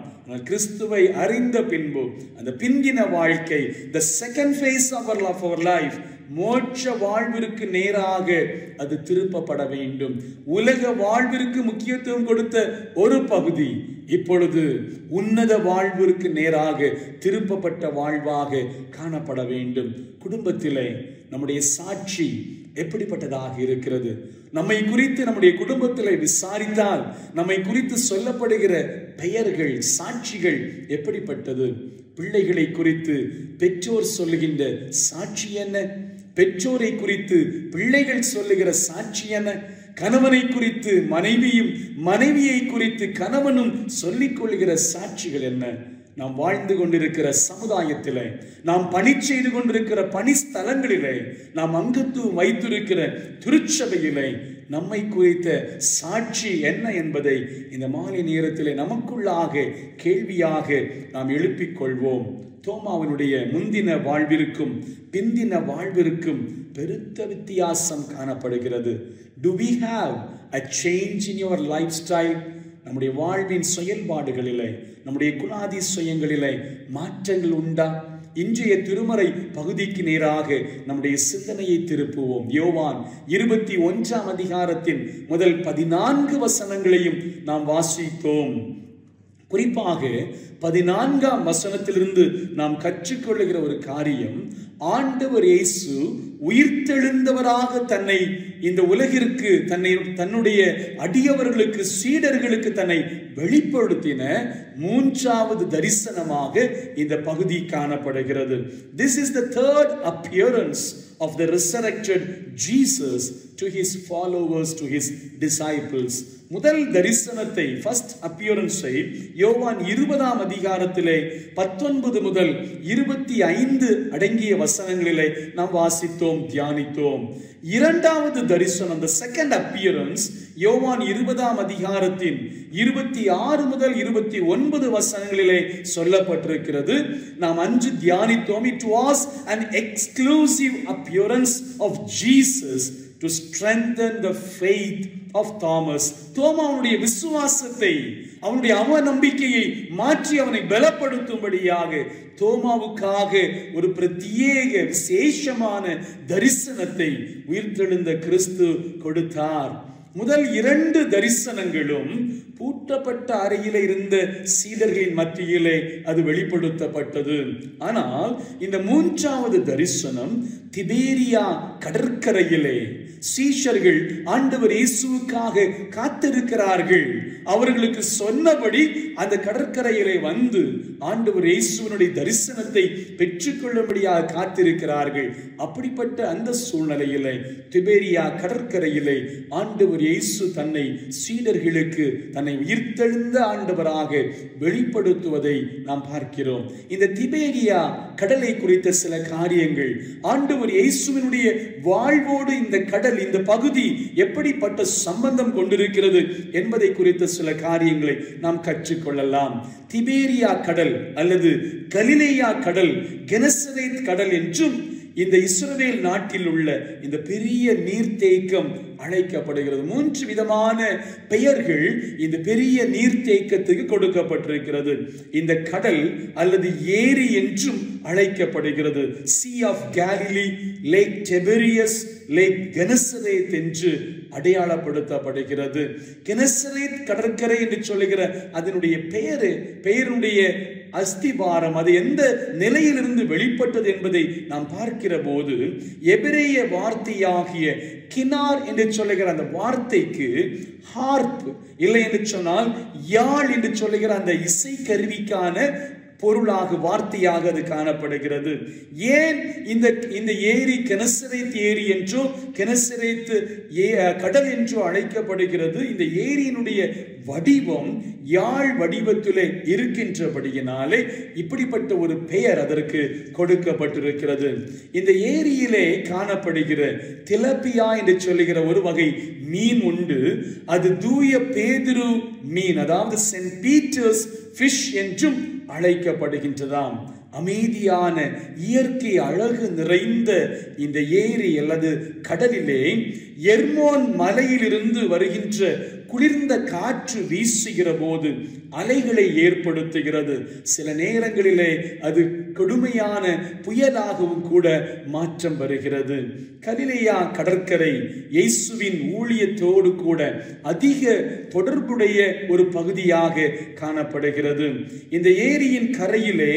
கிறிஸ்துவை அறிந்த பின்பு அந்த பிந்தின வாழ்க்கை the second phase our of our life மோட்ச வாழ்விற்கு நேராக அது திருப்பப்பட வேண்டும். உலக வாழ்விற்கு முக்கியத்துவம் கொடுத்த ஒரு பகுதி இப்பொழுது உன்னத வாழ்விற்கு நேராக திருப்பப்பட்ட வாழ்வாக காணப்பட வேண்டும். குடும்பத்திலே நம்முடைய சாட்சி எப்படிப்பட்டதாக இருக்கிறது? நம்மை குறித்து நம்முடைய குடும்பத்தில் விசாரித்தால் நம்மை குறித்து சொல்லப்படுகிற பெயர்கள் சாட்சிகள் எப்படிப்பட்டது? பிள்ளைகளை குறித்து பெற்றோர் சொல்லுகின்ற சாட்சி என்ன? பெற்றோரை குறித்து பிள்ளைகள் சொல்லுகிற சாட்சி என்ன? கணவனை குறித்து மனைவியும் மனைவியை குறித்து கணவனும் சொல்லிக் கொள்கிற சாட்சிகள் என்ன? நாம் வாழ்ந்து கொண்டிருக்கிற சமுதாயத்திலே நாம் பணி செய்து கொண்டிருக்கிற பணி ஸ்தலங்களிலே நாம் அங்கத்துவம் வைத்திருக்கிற திருச்சபையிலே நம்மை குறித்த சாட்சி என்ன என்பதை இந்த மாலை நேரத்தில் நமக்குள்ளாக கேள்வியாக நாம் எழுப்பிக் கொள்வோம். தோமாவினுடைய முந்தின வாழ்விற்கும் பிந்தின வாழ்விற்கும் பெருத்த வித்தியாசம் காணப்படுகிறது. Do we have a change in your lifestyle நம்முடைய வாழ்வின் செயல்பாடுகளிலே நம்முடைய குலாதிசயங்களிலே மாற்றங்கள் உண்டா? இன்றைய திருமறை பகுதிக்கு நேராக நம்முடைய சிந்தனையை திருப்புவோம். யோவான் இருபத்தி ஒன்றாம் அதிகாரத்தின் முதல் பதினான்கு வசனங்களையும் நாம் வாசித்தோம். குறிப்பாக பதினான்காம் வசனத்திலிருந்து நாம் கற்றுக்கொள்ளுகிற ஒரு காரியம் ஆண்டவர் இயேசு உயிர்த்தெழுந்தவராக தன்னை இந்த உலகிற்கு தன்னை தன்னுடைய அடியவர்களுக்கு சீடர்களுக்கு தன்னை வெளிப்படுத்தின மூன்றாவது தரிசனமாக இந்த பகுதி காணப்படுகிறது. This is the third appearance of the resurrected Jesus to his followers to his disciples முதல் தரிசனத்தை ஃபர்ஸ்ட் அப்பியரன்ஸை யோவான் இருபதாம் அதிகாரத்திலே பத்தொன்பது முதல் இருபத்தி ஐந்து அடங்கிய வசனங்களிலே நாம் வாசித்தோம் தியானித்தோம். இரண்டாவது தரிசனம் த செகண்ட் அப்பியரன்ஸ் யோவான் இருபதாம் அதிகாரத்தின் இருபத்தி ஆறு முதல் இருபத்தி ஒன்பது வசனங்களிலே சொல்லப்பட்டிருக்கிறது. நாம் அஞ்சு தியானித்தோம். It was an exclusive appearance of Jesus to strengthen the faith of Thomas தோமா அவனுடைய விசுவாசத்தை அவனுடைய அவ நம்பிக்கையை மாற்றி அவனை பலப்படுத்தும்படியாக தோமாவுக்காக ஒரு பிரத்யேக விசேஷமான தரிசனத்தை உயிர்த்தெழுந்த கிறிஸ்து கொடுத்தார். முதல் இரண்டு தரிசனங்களும் பூட்டப்பட்ட அறையில இருந்த சீடர்களின் மத்தியிலே அது வெளிப்படுத்தப்பட்டது. ஆனால் இந்த மூன்றாவது தரிசனம் திபேரியா கடற்கரையிலே சீஷர்கள் ஆண்டவர் இயேசுக்காக காத்திருக்கிறார்கள். அவர்களுக்கு சொன்னபடி அந்த கடற்கரையிலே வந்து ஆண்டவர் இயேசுவனுடைய தரிசனத்தை பெற்றுக்கொள்ளும்படியாக காத்திருக்கிறார்கள். அப்படிப்பட்ட அந்த சூழ்நிலையிலே திபேரியா கடற்கரையிலே ஆண்டவர் இயேசு தன்னை சீடர்களுக்கு தன்னை உயிர்த்தெழுந்த ஆண்டவராக வெளிப்படுத்துவதை நாம் பார்க்கிறோம். இந்த திபேரியா கடலை குறித்த சில காரியங்கள் ஆண்டவர் இயேசுவினுடைய வாழ்வோடு இந்த கடல் இந்த பகுதி எப்படிப்பட்ட சம்பந்தம் கொண்டிருக்கிறது என்பதை குறித்த சில காரியங்களை நாம் கற்றுக்கொள்ளலாம். திபேரியா கடல் அல்லது கலிலேயா கடல் கெனசரேத் கடல் என்றும் இந்த இஸ்ரவேல் நாட்டில் உள்ள இந்த பெரிய நீர்த்தேக்கம் அழைக்கப்படுகிறது. மூன்று விதமான பெயர்கள் இந்த பெரிய நீர்த்தேக்கத்துக்கு கொடுக்கப்பட்டிருக்கிறது. இந்த கடல் அல்லது ஏரி என்றும் அழைக்கப்படுகிறது. Sea of Galilee lake Tiberias lake Gennesaret என்று அடையாளப்படுத்தப்படுகிறது. கெனசரேத் கடற்கரை என்று சொல்லுகிற அதனுடைய பெயரு பெயருடைய அஸ்திபாரம் அது எந்த நிலையிலிருந்து வெளிப்பட்டது என்பதை நாம் பார்க்கிற போது எபிரேய வார்த்தையாகிய கினார் என்று சொல்லுகிற அந்த வார்த்தைக்கு ஹார்ப் இல்லை என்று சொன்னால் யாழ் என்று சொல்லுகிற அந்த இசை கருவிக்கான பொருளாக வார்த்தையாக அது காணப்படுகிறது. ஏன் இந்த இந்த ஏரி கெனசரைத் ஏரி என்றோ கெனசரைத்து ஏ கடல் என்றோ அழைக்கப்படுகிறது. இந்த ஏரியினுடைய வடிவம் யாழ் வடிவத்திலே இருக்கின்றபடியினாலே இப்படிப்பட்ட ஒரு பெயர் அதற்கு கொடுக்கப்பட்டிருக்கிறது. இந்த ஏரியிலே காணப்படுகிற திலப்பியா என்று சொல்லுகிற ஒரு வகை மீன் உண்டு. அது தூய பேதுரு மீன் அதாவது சென்ட் பீட்டர்ஸ் ஃபிஷ் என்றும் அழைக்கப்படுகின்றதாம். அமைதியான இயற்கை அழகு நிறைந்த இந்த ஏரி அல்லது கடலிலே எர்மோன் மலையிலிருந்து வருகின்ற குளிர்ந்த காற்று வீசுகிற போது அலைகளை ஏற்படுத்துகிறது. சில நேரங்களிலே அது கொடுமையான புயலாகவும் கூட மாற்றம் வருகிறது. கலிலேயா கடற்கரை இயேசுவின் ஊழியத்தோடு கூட அதிக தொடர்புடைய ஒரு பகுதியாக காணப்படுகிறது. இந்த ஏரியின் கரையிலே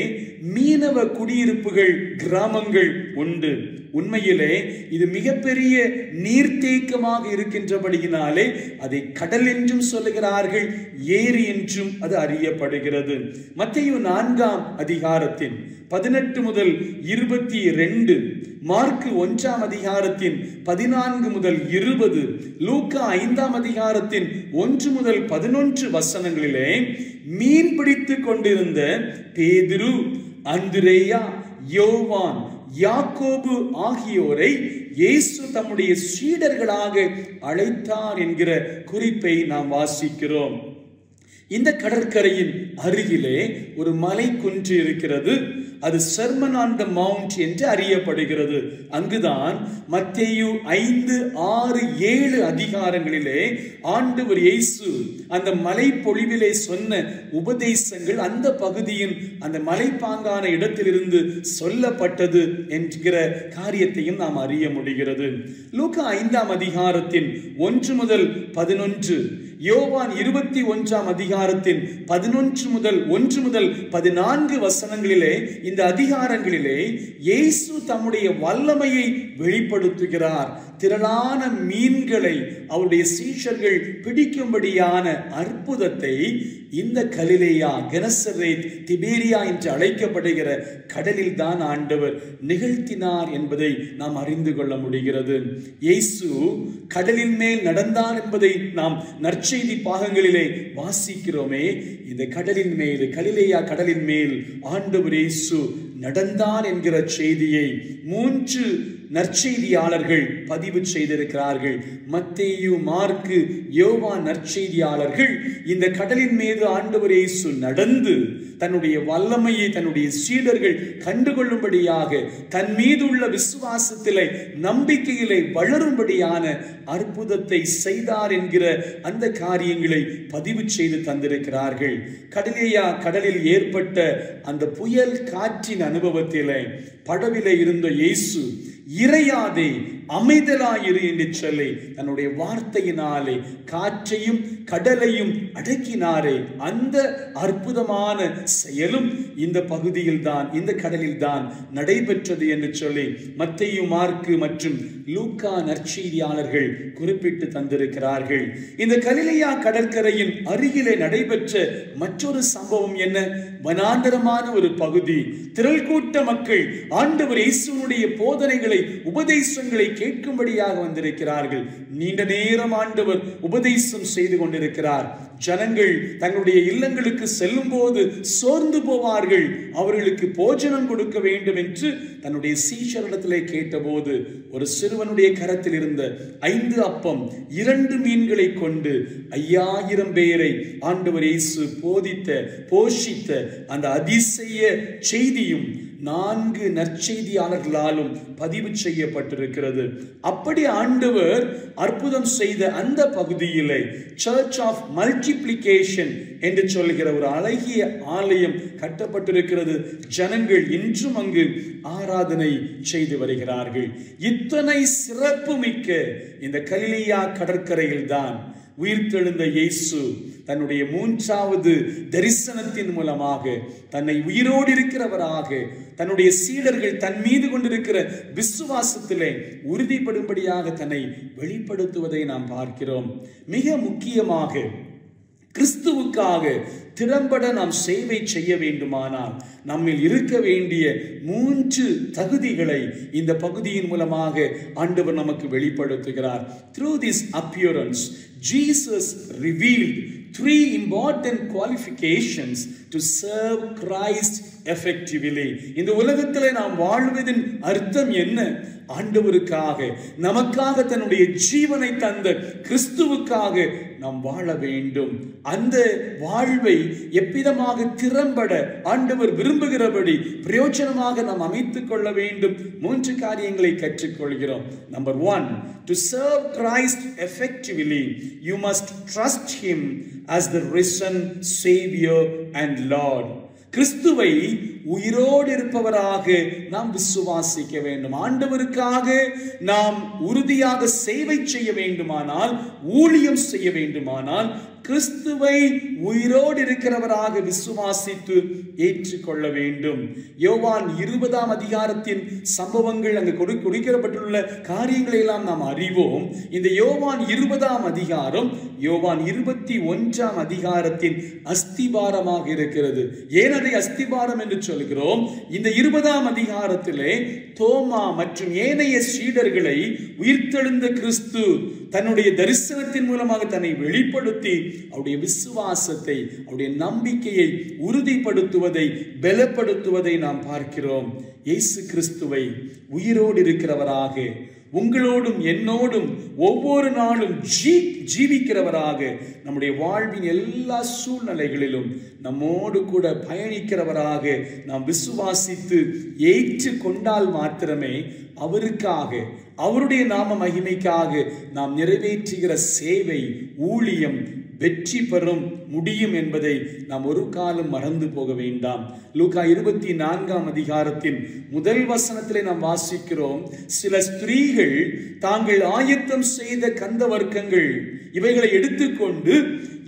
மீனவ குடியிருப்புகள் கிராமங்கள் உண்டு. உண்மையிலே இது மிகப்பெரிய நீர்த்தேக்கமாக இருக்கின்றபடியினாலே அதை கடல் என்றும் சொல்லுகிறார்கள் ஏரி என்றும் அது அறியப்படுகிறது. மத்திய நான்காம் அதிகாரத்தின் பதினெட்டு முதல் இருபத்தி ரெண்டு மார்க்கு ஒன்றாம் அதிகாரத்தின் பதினான்கு முதல் இருபது லூக்கா ஐந்தாம் அதிகாரத்தின் ஒன்று முதல் பதினொன்று வசனங்களிலே மீன் பிடித்து கொண்டிருந்த பேதிரு அந்திரேயா யோவான் யாக்கோபு ஆகியோரை இயேசு தம்முடைய சீடர்களாக அழைத்தார் என்கிற குறிப்பை நாம் வாசிக்கிறோம். இந்த கடற்கரையின் அருகிலே ஒரு மலை குன்று இருக்கிறது. அது சர்மன் ஆன் த மவுண்ட் என்று அறியப்படுகிறது. அங்குதான் மத்தேயு ஐந்து ஆறு ஏழு அதிகாரங்களிலே ஆண்டவர் இயேசு அந்த மலை பொழிவிலே சொன்ன உபதேசங்கள் அந்த பகுதியின் அந்த மலைப்பாங்கான இடத்திலிருந்து சொல்லப்பட்டது என்கிற காரியத்தையும் நாம் அறிய முடிகிறது. லூக்கா ஐந்தாம் அதிகாரத்தின் ஒன்று முதல் பதினொன்று யோவான் இருபத்தி ஒன்றாம் அதிகாரத்தின் பதினொன்று முதல் ஒன்று முதல் பதினான்கு வசனங்களிலே இந்த அதிகாரங்களிலே இயேசு தம்முடைய வல்லமையை வெளிப்படுத்துகிறார். திரளான மீன்களை அவருடைய சீஷர்கள் பிடிக்கும்படியான அற்புதத்தை இந்த கலிலேயா கெனசரேத் திபேரியா என்று அழைக்கப்படுகிற கடலில் தான் ஆண்டவர் நிகழ்த்தினார் என்பதை நாம் அறிந்து கொள்ள முடிகிறது. இயேசு கடலின் மேல் நடந்தார் என்பதை நாம் நற்செய்தி பாகங்களிலே வாசிக்கிறோமே. இந்த கடலின் மேல் கலிலேயா கடலின் மேல் ஆண்டவர் இயேசு நடந்தார் என்கிற செய்தியை மூன்று நற்செய்தியாளர்கள் பதிவு செய்திருக்கிறார்கள். மத்தேயு மார்க்கு யோவா நற்செய்தியாளர்கள் இந்த கடலின் மீது ஆண்டவர் இயேசு நடந்து தன்னுடைய வல்லமையை தன்னுடைய சீடர்கள் கண்டுகொள்ளும்படியாக தன் மீது உள்ள விசுவாசத்திலே நம்பிக்கையிலே வளரும்படியான அற்புதத்தை செய்தார் என்கிற அந்த காரியங்களை பதிவு செய்து தந்திருக்கிறார்கள். கடலேயா கடலில் ஏற்பட்ட அந்த புயல் காற்றின் அனுபவத்திலே படவிலே இருந்த இயேசு இறையாதே அமைதலாயிரு என்று சொல்லி தன்னுடைய வார்த்தையினாலே காற்றையும் கடலையும் அடக்கினாரே. அந்த அற்புதமான செயலும் இந்த பகுதியில் தான் இந்த கடலில் தான் நடைபெற்றது என்று சொல்லி மத்தையு மார்க்கு மற்றும் லூக்கா நற்செய்தியாளர்கள் குறிப்பிட்டு தந்திருக்கிறார்கள். இந்த கலிலையா கடற்கரையின் அருகிலே நடைபெற்ற மற்றொரு சம்பவம் என்ன? வனாந்தரமான ஒரு பகுதி. திரள் கூட்ட மக்கள் ஆண்டவர் இயேசுனுடைய போதனைகளை உபதேசங்களை கேட்கும்படியாக வந்திருக்கிறார்கள். நீண்ட நேரம் ஆண்டவர் உபதேசம் செய்து கொண்டிருக்கிறார். ஜனங்கள் தங்களுடைய இல்லங்களுக்கு செல்லும் போது சோர்ந்து போவார்கள். அவர்களுக்கு போஜனம் கொடுக்க வேண்டும் என்று தன்னுடைய சீஷரிடத்திலே கேட்டபோது ஒரு சிறுவனுடைய கரத்தில் இருந்த ஐந்து அப்பம் இரண்டு மீன்களை கொண்டு ஐயாயிரம் பேரை ஆண்டவர் இயேசு போதித்த போஷித்த அந்த அதிசய செய்தியும் நான்கு நற்செய்தியாளர்களாலும் பதிவு செய்யப்பட்டிருக்கிறது. அப்படி ஆண்டவர் அற்புதம் செய்த அந்த பகுதியிலே சர்ச் ஆஃப் மல்டிப்ளிகேஷன் என்று சொல்கிற ஒரு அழகிய ஆலயம் கட்டப்பட்டிருக்கிறது. ஜனங்கள் இன்றும் அங்கு ஆராதனை செய்து வருகிறார்கள். இத்தனை சிறப்பு மிக்க இந்த கலிலியா கடற்கரையில் தான் உயிர்த்தெழுந்த இயேசு தன்னுடைய மூன்றாவது தரிசனத்தின் மூலமாக தன்னை உயிரோடு இருக்கிறவராக தன்னுடைய சீடர்கள் தன் மீது கொண்டிருக்கிற விசுவாசத்திலே உறுதிப்படும்படியாக தன்னை வெளிப்படுத்துவதை நாம் பார்க்கிறோம். மிக முக்கியமாக கிறிஸ்துவுக்காக திறம்பட நாம் சேவை செய்ய வேண்டுமானால் நம்மில் இருக்க வேண்டிய மூன்று தகுதிகளை இந்த பகுதியின் மூலமாக ஆண்டவர் நமக்கு வெளிப்படுத்துகிறார். Through this appearance Jesus revealed three important qualifications to serve Christ effectively இந்த உலகத்தில் நாம் வாழ்வதின் அர்த்தம் என்ன? ஆண்டவருக்காக நமக்காக தன்னுடைய ஜீவனை தந்த கிறிஸ்துவுக்காக நாம் வாழ வேண்டும். அந்த வாழ்வை எப்பிதமாக திறம்பட ஆண்டவர் விரும்புகிறபடி பிரயோஜனமாக நாம் அமைத்துக் கொள்ள வேண்டும். மூன்று காரியங்களை கற்றுக்கொள்கிறோம். Number one to serve Christ effectively you must trust him as the risen savior and lord. கிறிஸ்துவை உயிரோடு இருப்பவராக நாம் விசுவாசிக்க வேண்டும். ஆண்டவருக்காக நாம் உறுதியாக சேவை செய்ய வேண்டுமானால் ஊழியம் செய்ய வேண்டுமானால் கிறிஸ்துவை உயிரோடு இருக்கிறவராக விசுவாசித்து ஏற்றுக்கொள்ள வேண்டும். யோவான் இருபதாம் அதிகாரத்தின் சம்பவங்கள் அங்கு கொடு கொடுக்கப்பட்டுள்ள காரியங்களை எல்லாம் நாம் அறிவோம். இந்த யோவான் இருபதாம் அதிகாரம் யோவான் இருபத்தி ஒன்றாம் அதிகாரத்தின் அஸ்திபாரமாக இருக்கிறது. ஏன் அதை அஸ்திபாரம் என்று சொல்கிறோம்? இந்த இருபதாம் அதிகாரத்திலே தோமா மற்றும் ஏனைய சீடர்களை உயிர்த்தெழுந்த கிறிஸ்து தன்னுடைய தரிசனத்தின் மூலமாக தன்னை வெளிப்படுத்தி அவருடைய விசுவாசத்தை அவருடைய நம்பிக்கையை உறுதிப்படுத்துவதை பலப்படுத்துவதை நாம் பார்க்கிறோம். இயேசு கிறிஸ்துவை உயிரோடு இருக்கிறவராக உங்களோடும் என்னோடும் ஒவ்வொரு நாளும் ஜீ ஜீவிக்கிறவராக நம்முடைய வாழ்வின் எல்லா சூழ்நிலைகளிலும் நம்மோடு கூட பயணிக்கிறவராக நாம் விசுவாசித்து ஏற்று கொண்டால் மாத்திரமே அவருக்காக அவருடைய நாம மகிமைக்காக நாம் நிறைவேற்றுகிற சேவை ஊழியம் வெற்றி பெறும் முடியும் என்பதை நாம் ஒரு காலம் மறந்து போக வேண்டாம். லூகா இருபத்தி நான்காம் அதிகாரத்தின் முதல் வசனத்திலே நாம் வாசிக்கிறோம் சில ஸ்திரீகள் தாங்கள் ஆயத்தம் செய்த கந்த வர்க்கங்கள் இவைகளை எடுத்துக்கொண்டு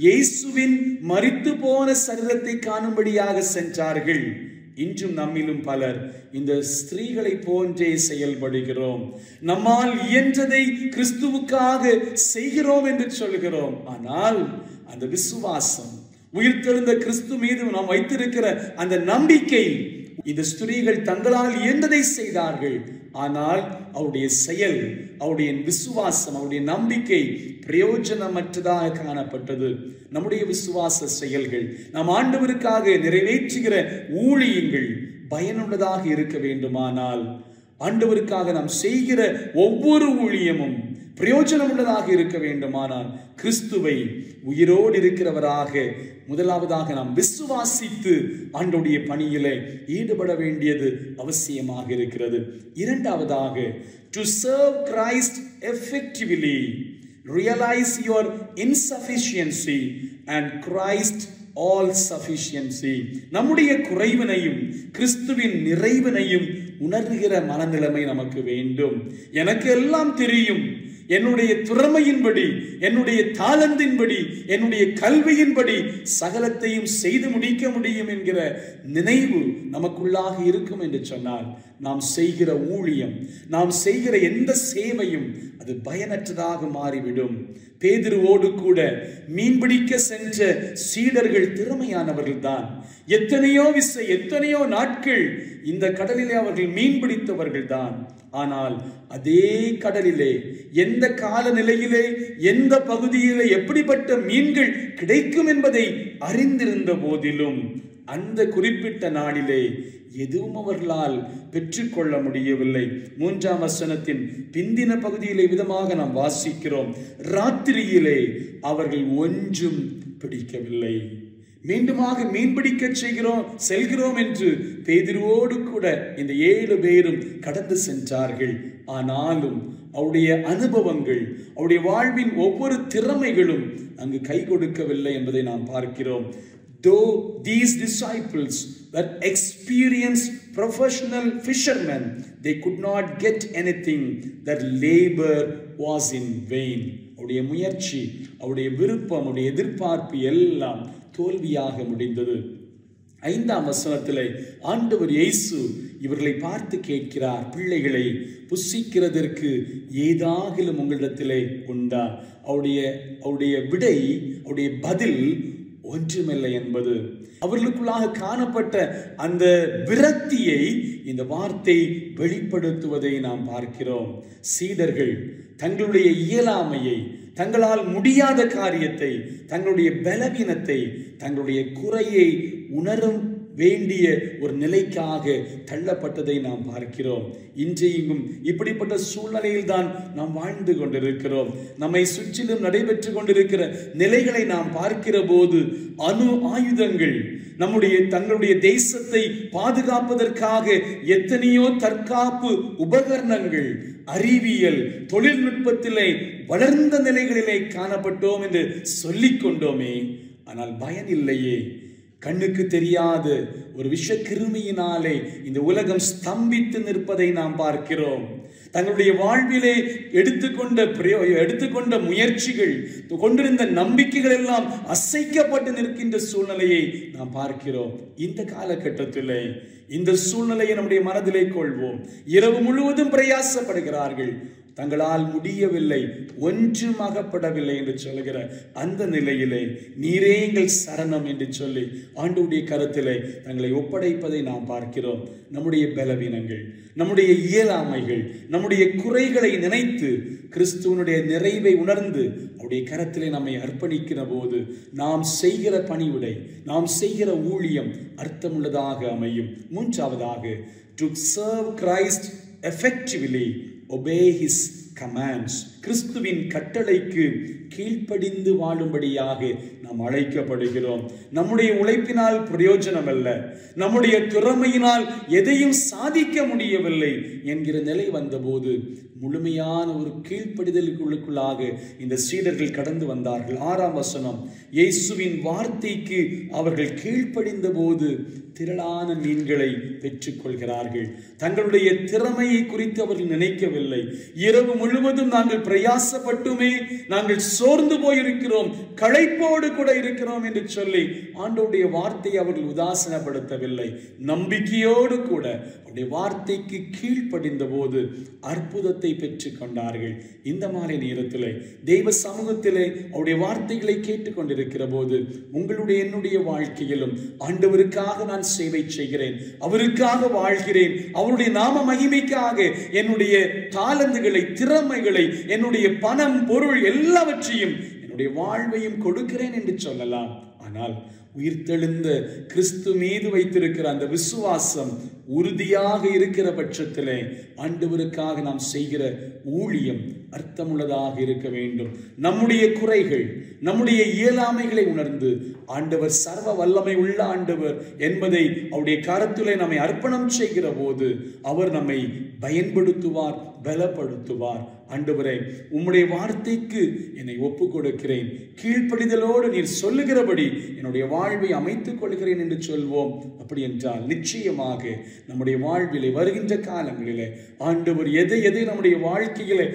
இயேசுவின் மறித்து போன சரீரத்தை காணும்படியாக சென்றார்கள். இன்றும் நம்மிலும் பலர் இந்த ஸ்திரீகளை போன்றே செயல்படுகிறோம். நம்மால் இயன்றதை கிறிஸ்துவுக்காக செய்கிறோம் என்று சொல்கிறோம். ஆனால் அந்த விசுவாசம் உயிர்த்தெழுந்த கிறிஸ்து மீது நாம் வைத்திருக்கிற அந்த நம்பிக்கை இது ஸ்திரீகள் தங்களால் இயன்றதை செய்தார்கள். ஆனால் அவருடைய செயல் அவருடைய விசுவாசம் அவருடைய நம்பிக்கை பிரயோஜனமற்றதாக காணப்பட்டது. நம்முடைய விசுவாச செயல்கள் நாம் ஆண்டவருக்காக நிறைவேற்றுகிற ஊழியங்கள் பயனுள்ளதாக இருக்க வேண்டுமானால் ஆண்டவருக்காக நாம் செய்கிற ஒவ்வொரு ஊழியமும் பிரயோஜனம் உள்ளதாக இருக்க வேண்டுமானால் கிறிஸ்துவை உயிரோடு இருக்கிறவராக முதலாவதாக நாம் விசுவாசித்து ஆண்டோடைய பணியிலே ஈடுபட வேண்டியது அவசியமாக இருக்கிறது. இரண்டாவதாக to serve Christ effectively realise your insufficiency and Christ all sufficiency நம்முடைய குறைவினையும் கிறிஸ்துவின் நிறைவினையும் உணர்கிற மனநிலைமை நமக்கு வேண்டும். எனக்கு எல்லாம் தெரியும். என்னுடைய திறமையின்படி என்னுடைய தாளந்தின்படி என்னுடைய கல்வியின்படி சகலத்தையும் செய்து முடிக்க முடியும் என்கிற நினைவு நமக்குள்ளாக இருக்கும் என்று சொன்னால் நாம் செய்கிற ஊழியம் நாம் செய்கிற எந்த சேவையும் அது பயனற்றதாக மாறிவிடும். பேதிருவோடு கூட மீன்பிடிக்க சென்ற சீடர்கள் திறமையானவர்கள் தான் எத்தனையோ விசை எத்தனையோ நாட்கள் இந்த கடலிலே அவர்கள் மீன்பிடித்தவர்கள் தான் ஆனால் அதே கடலிலே எந்த காலநிலையிலே எந்த பகுதியிலே எப்படிப்பட்ட மீன்கள் கிடைக்கும் என்பதை அறிந்திருந்த போதிலும் அந்த குறிப்பிட்ட நாளிலே எதுவும் அவர்களால் பெற்றுக்கொள்ள முடியவில்லை. மூன்றாம் வசனத்தின் பிந்தின பகுதியிலே விதமாக நாம் வாசிக்கிறோம். ராத்திரியிலே அவர்கள் ஒன்றும் பிடிக்கவில்லை. மீண்டுமாக மீன்பிடிக்க செய்கிறோம் செல்கிறோம் என்று பேதிருவோடு கூட இந்த ஏழு பேரும் கடந்து சென்றார்கள். ஆனாலும் அவருடைய அனுபவங்கள் அவருடைய வாழ்வின் ஒவ்வொரு திறமைகளும் அங்கு கை கொடுக்கவில்லை என்பதை நாம் பார்க்கிறோம். Though these disciples were experienced professional fishermen they could not get anything. Their labor was in vain. அவருடைய முயற்சி அவருடைய விருப்பம் அவருடைய எதிர்பார்ப்பு எல்லாம் தோல்வியாக முடிந்தது. ஐந்தாம் வசனத்தில் ஆண்டவர் இயேசு இவர்களை பார்த்து கேட்கிறார் பிள்ளைகளை புசிக்கிறதற்கு ஏதாகிலும் உங்களிடத்திலே உண்டா? அவருடைய அவருடைய விடை அவருடைய பதில் ஒன்றுமில்லை என்பது அவர்களுக்குள்ளாக காணப்பட்ட அந்த விரக்தியை இந்த வார்த்தை வெளிப்படுத்துவதை நாம் பார்க்கிறோம். சீடர்கள் தங்களுடைய இயலாமையை தங்களால் முடியாத காரியத்தை தங்களுடைய பலவீனத்தை தங்களுடைய குறையை உணரும் வேண்டிய ஒரு நிலைக்காக தள்ளப்பட்டதை நாம் பார்க்கிறோம். இன்றையும் இப்படிப்பட்ட சூழ்நிலையில் தான் நாம் வாழ்ந்து கொண்டிருக்கிறோம். நம்மை சுற்றிலும் நடைபெற்று கொண்டிருக்கிற நிலைகளை நாம் பார்க்கிற போது அணு ஆயுதங்கள் நம்முடைய தங்களுடைய தேசத்தை பாதுகாப்பதற்காக எத்தனையோ தற்காப்பு உபகரணங்கள் அறிவியல் தொழில்நுட்பத்திலே வளர்ந்த நிலைகளிலே காணப்பட்டோம் என்று சொல்லிக் கொண்டோமே. ஆனால் பயன் இல்லையே கண்ணுக்கு தெரியாத ஒரு விஷ கிருமியினாலே இந்த உலகம் ஸ்தம்பித்து நிற்பதை நாம் பார்க்கிறோம். தங்களுடைய வாழ்விலே எடுத்துக்கொண்ட எடுத்துக்கொண்ட முயற்சிகள் கொண்டிருந்த நம்பிக்கைகள் எல்லாம் அசைக்கப்பட்டு நிற்கின்ற சூழ்நிலையை நாம் பார்க்கிறோம். இந்த காலகட்டத்திலே இந்த சூழ்நிலையை நம்முடைய மனதிலே கொள்வோம். இரவு முழுவதும் பிரயாசப்படுகிறார்கள். தங்களால் முடியவில்லை ஒன்றும் அகப்படவில்லை என்று சொல்லுகிற அந்த நிலையிலே நீரே எங்கள் சரணம் என்று சொல்லி ஆண்டுடைய கருத்திலே தங்களை ஒப்படைப்பதை நாம் பார்க்கிறோம். நம்முடைய பலவீனங்கள் நம்முடைய இயலாமைகள் நம்முடைய குறைகளை நினைத்து கிறிஸ்துவனுடைய நிறைவை உணர்ந்து அவருடைய கரத்திலே நம்மை அர்ப்பணிக்கிற போது நாம் செய்கிற பணிவிடை நாம் செய்கிற ஊழியம் அர்த்தமுள்ளதாக அமையும். மூன்றாவதாக to serve Christ effectively obey his commands கிறிஸ்துவின் கட்டளைக்கு கீழ்ப்படிந்து வாழும்படியாக நாம் அழைக்கப்படுகிறோம். நம்முடைய உழைப்பினால் பிரயோஜனம் அல்ல நம்முடைய திறமையினால் எதையும் சாதிக்க முடியவில்லை என்கிற நிலை வந்தபோது முழுமையான ஒரு கீழ்ப்படிதலுக்குள்ளாக இந்த சீடர்கள் கடந்து வந்தார்கள். ஆறாம் வசனம் இயேசுவின் வார்த்தைக்கு அவர்கள் கீழ்ப்படிந்த போது திரளான மீன்களை பெற்றுக்கொள்கிறார்கள். தங்களுடைய திறமையை குறித்து அவர்கள் நினைக்கவில்லை. இரவு முழுவதும் நாங்கள் பிரயாசப்பட்டுமே நாங்கள் சோர்ந்து போயிருக்கிறோம். களைப்போடு கூட இருக்கிறோம் என்று சொல்லி ஆண்டோடைய வார்த்தையை அவர்கள் உதாசனப்படுத்தவில்லை. நம்பிக்கையோடு கூட அவருடைய வார்த்தைக்கு கீழ்ப்படிந்த போது அற்புதத்தை பெற்றுக் கொண்டார்கள் இந்த மாதிரி நேரத்தில் தெய்வ சமூகத்திலே அவருடைய வார்த்தைகளை கேட்டுக்கொண்டிருக்கிற போது உங்களுடைய என்னுடைய வாழ்க்கையிலும் ஆண்டவருக்காக நான் சேவை செய்கிறேன். அவருக்காக வாழ்கிறேன். அவருடைய நாம மகிமைக்காக என்னுடைய தாளந்துகளை திறமைகளை என்னுடைய பணம் பொருள் எல்லாவற்றையும் என்னுடைய வாழ்வையும் கொடுக்கிறேன் என்று சொல்லலாம். ஆனால் உயிர்த்தெழுந்த கிறிஸ்து மீது வைத்திருக்கிற அந்த விசுவாசம் உறுதியாக இருக்கிற பட்சத்திலே ஆண்டவருக்காக நாம் செய்கிற ஊழியம் அர்த்தமுள்ளதாக இருக்க வேண்டும். நம்முடைய குறைகள் நம்முடைய இயலாமைகளை உணர்ந்து ஆண்டவர் சர்வ வல்லமை உள்ள ஆண்டவர் என்பதை அவருடைய கரத்திலே நம்மை அர்ப்பணம் செய்கிற போது அவர் நம்மை பயன்படுத்துவார் பலப்படுத்துவார். ஆண்டவரே உம்முடைய வார்த்தைக்கு என்னை ஒப்பு கொடுக்கிறேன் கீழ்ப்படிதலோடு நீர் சொல்லுகிறபடி என்னுடைய வாழ்வை அமைத்துக் கொள்கிறேன் என்று சொல்வோம். அப்படி என்றால் நிச்சயமாக நம்முடைய வாழ்விலே வருகின்ற காலங்களிலே ஆண்டவர் எதை எதை நம்முடைய வாழ்க்கையிலே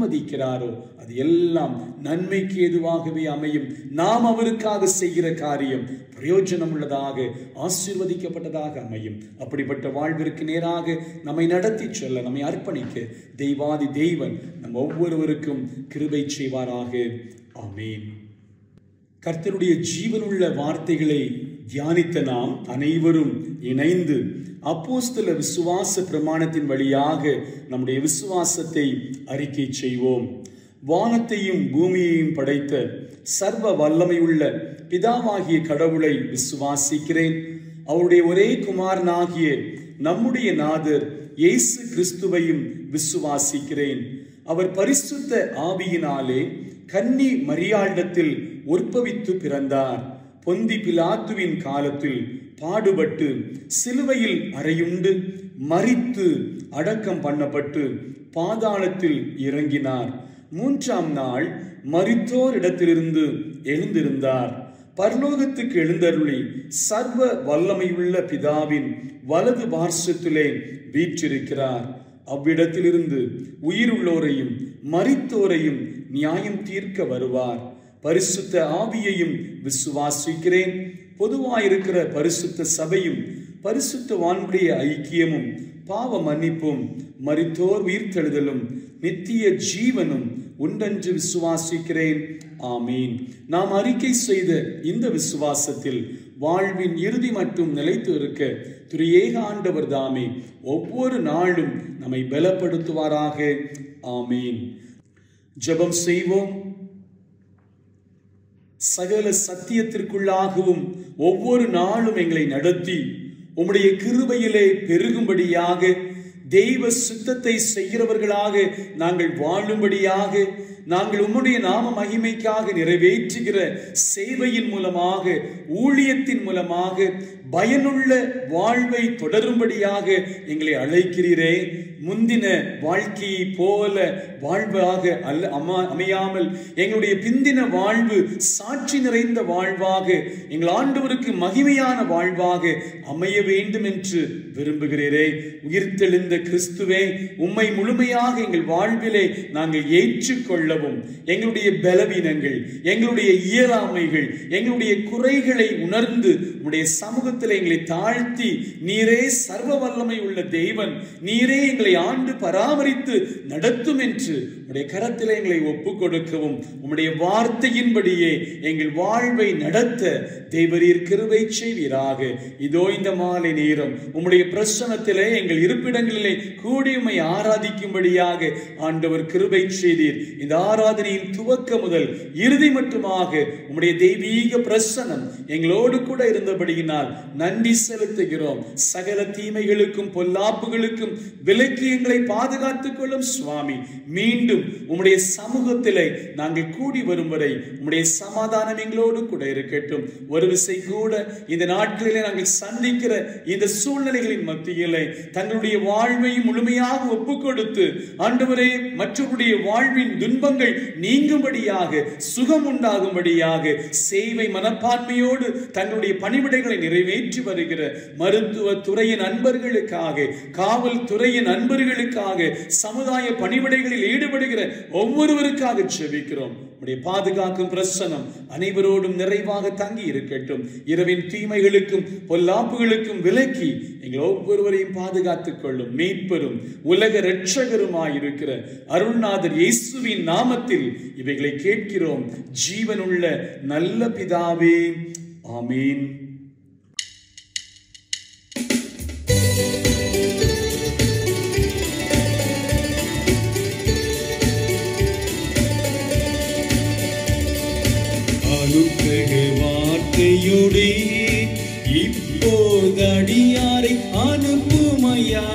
அனுமதிக்கிறாரோ அது எல்லாம் நன்மைக்கு எதுவாகவே அமையும். நாம் அவருக்காக செய்கிற காரியம் பிரயோஜனம் உள்ளதாக ஆசீர்வதிக்கப்பட்டதாக அமையும். அப்படிப்பட்ட வாழ்விற்கு நேராக நம்மை நடத்தி செல்ல நம்மை அர்ப்பணிக்க தெய்வாதி தெய்வன் நம் ஒவ்வொருவருக்கும் கிருபை செய்வாராக. ஆமேன். கர்த்தருடைய ஜீவனுள்ள வார்த்தைகளை தியானித்த நாம் அனைவரும் இணைந்து அப்போஸ்தல விசுவாச பிரமாணத்தின் வழியாக நம்முடைய விசுவாசத்தை அறிக்கை செய்வோம். வானத்தையும் பூமியையும் படைத்த சர்வ வல்லமையுள்ள பிதாவாகிய கடவுளை விசுவாசிக்கிறேன். அவருடைய ஒரே குமாரனாகிய நம்முடைய நாதர் இயேசு கிறிஸ்துவையும் விசுவாசிக்கிறேன். அவர் பரிசுத்த ஆவியினாலே கன்னி மரியாளிடத்தில் உற்பவித்து பிறந்தார். பொந்தி பிலாத்துவின் காலத்தில் பாடுபட்டு சிலுவையில் அறையுண்டு மறித்து அடக்கம் பண்ணப்பட்டு பாதாளத்தில் இறங்கினார். மூன்றாம் நாள் மறித்தோர் இடத்திலிருந்து எழுந்திருந்தார். பரலோகத்துக்கு எழுந்தருளி சர்வ வல்லமையுள்ள பிதாவின் வலது பார்சத்திலே வீற்றிருக்கிறார். அவ்விடத்திலிருந்து உயிருள்ளோரையும் மறித்தோரையும் நியாயம் தீர்க்க வருவார். பரிசுத்த ஆவியையும் விசுவாசிக்கிறேன். பொதுவாயிருக்கிற பரிசுத்த சபையும் பரிசுத்த வான்முடைய ஐக்கியமும் பாவ மன்னிப்பும் மறித்தோர் உயிர்த்தெழுதலும் நித்திய ஜீவனும் உண்டென்று விசுவாசிக்கிறேன். ஆமீன். நாம் அறிக்கை செய்த இந்த விசுவாசத்தில் வாழ்வின் இறுதி மட்டும் நிலைத்து இருக்க துரியேக ஆண்டவர் தாமே ஒவ்வொரு நாளும் நம்மை பலப்படுத்துவாராக. ஆமீன். ஜெபம் செய்வோம். சகல சத்தியத்திற்குள்ளாகவும் ஒவ்வொரு நாளும் எங்களை நடத்தி உம்முடைய கிருபையிலே பெருகும்படியாக தெய்வ சுத்தத்தை செய்கிறவர்களாக நாங்கள் வாழும்படியாக நாங்கள் உம்முடைய நாம மகிமைக்காக நிறைவேற்றுகிற சேவையின் மூலமாக ஊழியத்தின் மூலமாக பயனுள்ள வாழ்வை தொடரும்படியாக எங்களை அழைக்கிறீரே. முந்தின வாழ்க்கையை போல வாழ்வாக அல்ல அம்மா அமையாமல் எங்களுடைய பிந்தின வாழ்வு சாட்சி நிறைந்த வாழ்வாக எங்கள் ஆண்டவருக்கு மகிமையான வாழ்வாக அமைய வேண்டும் என்று விரும்புகிறீரே. உயிர்த்தெழுந்த கிறிஸ்துவே உம்மை முழுமையாக எங்கள் வாழ்விலே நாங்கள் ஏற்றுக்கொள்ளவும் எங்களுடைய பலவீனங்கள் எங்களுடைய இயலாமைகள் எங்களுடைய குறைகளை உணர்ந்து உடைய சமூகத்தில் எங்களை தாழ்த்தி நீரே சர்வ வல்லமை உள்ள தெய்வன் நீரே எங்களை எங்களை ஆண்டு பராமரித்து நடத்தும் என்று உடைய கரத்தில் எங்களை ஒப்புக் கொடுக்கவும் உம்முடைய வார்த்தையின்படியே எங்கள் வாழ்வை நடத்த தேவரீர் கிருவை செய்வீராக. இதோ இந்த மாலை நேரம் உம்முடைய பிரசனத்திலே எங்கள் இருப்பிடங்களிலே கூடி ஆராதிக்கும்படியாக ஆண்டவர் கிருபை செய்தீர். இந்த ஆராதனையின் துவக்க முதல் இறுதி மட்டுமாக உம்முடைய தெய்வீக பிரசனம் எங்களோடு கூட இருந்தபடியினால் நன்றி செலுத்துகிறோம். சகல தீமைகளுக்கும் பொல்லாப்புகளுக்கும் விலக்கி எங்களை பாதுகாத்துக் கொள்ளும் சுவாமி. மீண்டும் உம்முடைய சமூகத்திலே நாங்கள் கூடி வரும் வரை உம்முடைய சமாதானம் எங்களோடு கூட இருக்கட்டும். ஒரு விசை கூட இந்த நாட்களிலே நாங்கள் சந்திக்கிற இந்த சூழ்நிலைகளின் மத்தியிலே தங்களுடைய வாழ்வை முழுமையாக ஒப்புக் கொடுத்து ஆண்டவரே மற்றவருடைய வாழ்வின் துன்பங்கள் நீங்கும்படியாக சுகம் உண்டாகும்படியாக சேவை மனப்பான்மையோடு தங்களுடைய பணிவிடைகளை நிறைவேற்றி வருகிற மருத்துவ துறையின் அன்பர்களுக்காக காவல்துறையின் அன்பு நண்பர்களுக்காக சமுதாய பணிவிடைகளில் ஈடுபடுகிற ஒவ்வொருவருக்காக செபிக்கிறோம் உடைய பாதுகாக்கும் பிரசனம் அனைவரோடும் நிறைவாக தங்கி இருக்கட்டும். இரவின் தீமைகளுக்கும் பொல்லாப்புகளுக்கும் விலக்கி எங்கள் ஒவ்வொருவரையும் பாதுகாத்துக் கொள்ளும் மீட்பரும் உலக இரட்சகருமாயிருக்கிற அருள்நாதர் இயேசுவின் நாமத்தில் இவைகளை கேட்கிறோம். ஜீவனுள்ள நல்ல பிதாவே ஆமீன். அனுக்கிரக வார்த்தையுடே. இப்போதடியாரை அனுப்புமையா?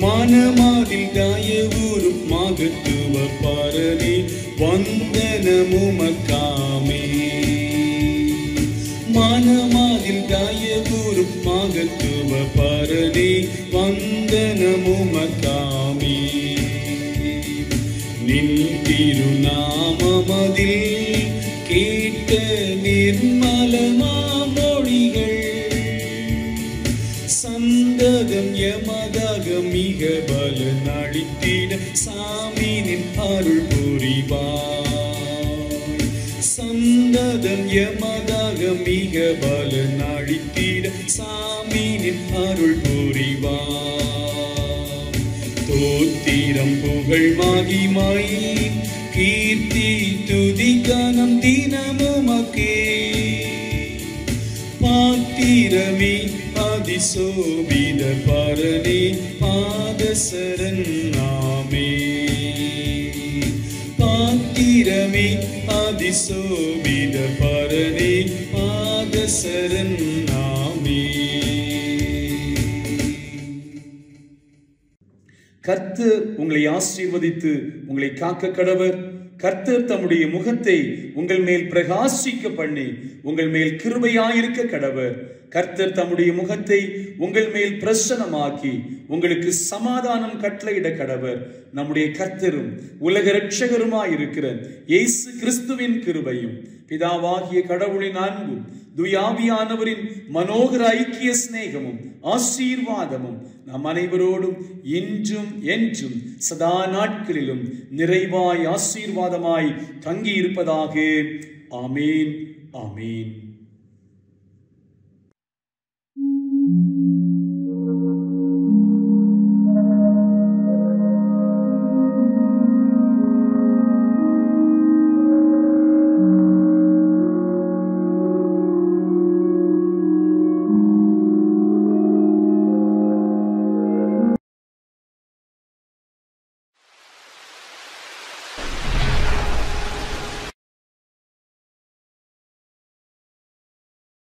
மனமாதில் தயவுறும் மகத்துவ பரனே வந்தனமுமக்காமே. மனமாதில் தயவுறும் மகத்துவ பரனே வந்தனமுமக்காமே நிர்மலமாம் மொழிகள். எமதாக மிக பலன் அளித்திட சாமினின் அருள் புரிவாய். சந்ததம் எமதாக மிக பலன் அளித்திட சாமினின் அருள் புரிவாய். தோத்திரம் புகழ் மகிமை கீர்த்தி துதி கணம் தினமுமக்கே சோபித பரணி பாதசரன் நாமே. பாத்திரமே அதிசோபித பரணி பாதசரன் நாமே. கர்த்தர் உங்களை ஆசீர்வதித்து உங்களை காக்க கடவர் கர்த்தர் தம்முடைய முகத்தை உங்கள் மேல் பிரகாசிக்க பண்ணி உங்கள் மேல் கிருபையாயிருக்க கடவர். கர்த்தர் தம்முடைய முகத்தை உங்கள் மேல் பிரசனமாக்கி உங்களுக்கு சமாதானம் கட்டளையிட கடவர். நம்முடைய கர்த்தரும் உலக இருக்கிற இயேசு கிறிஸ்துவின் கிருபையும் பிதாவாகிய கடவுளின் அன்பும் துயாவியானவரின் மனோகர ஐக்கிய சிநேகமும் ஆசீர்வாதமும் நம் அனைவரோடும் இன்றும் என்றும் சதா நாட்களிலும் நிறைவாய் ஆசீர்வாதமாய் தங்கியிருப்பதாக ஆமீன் ஆமீன்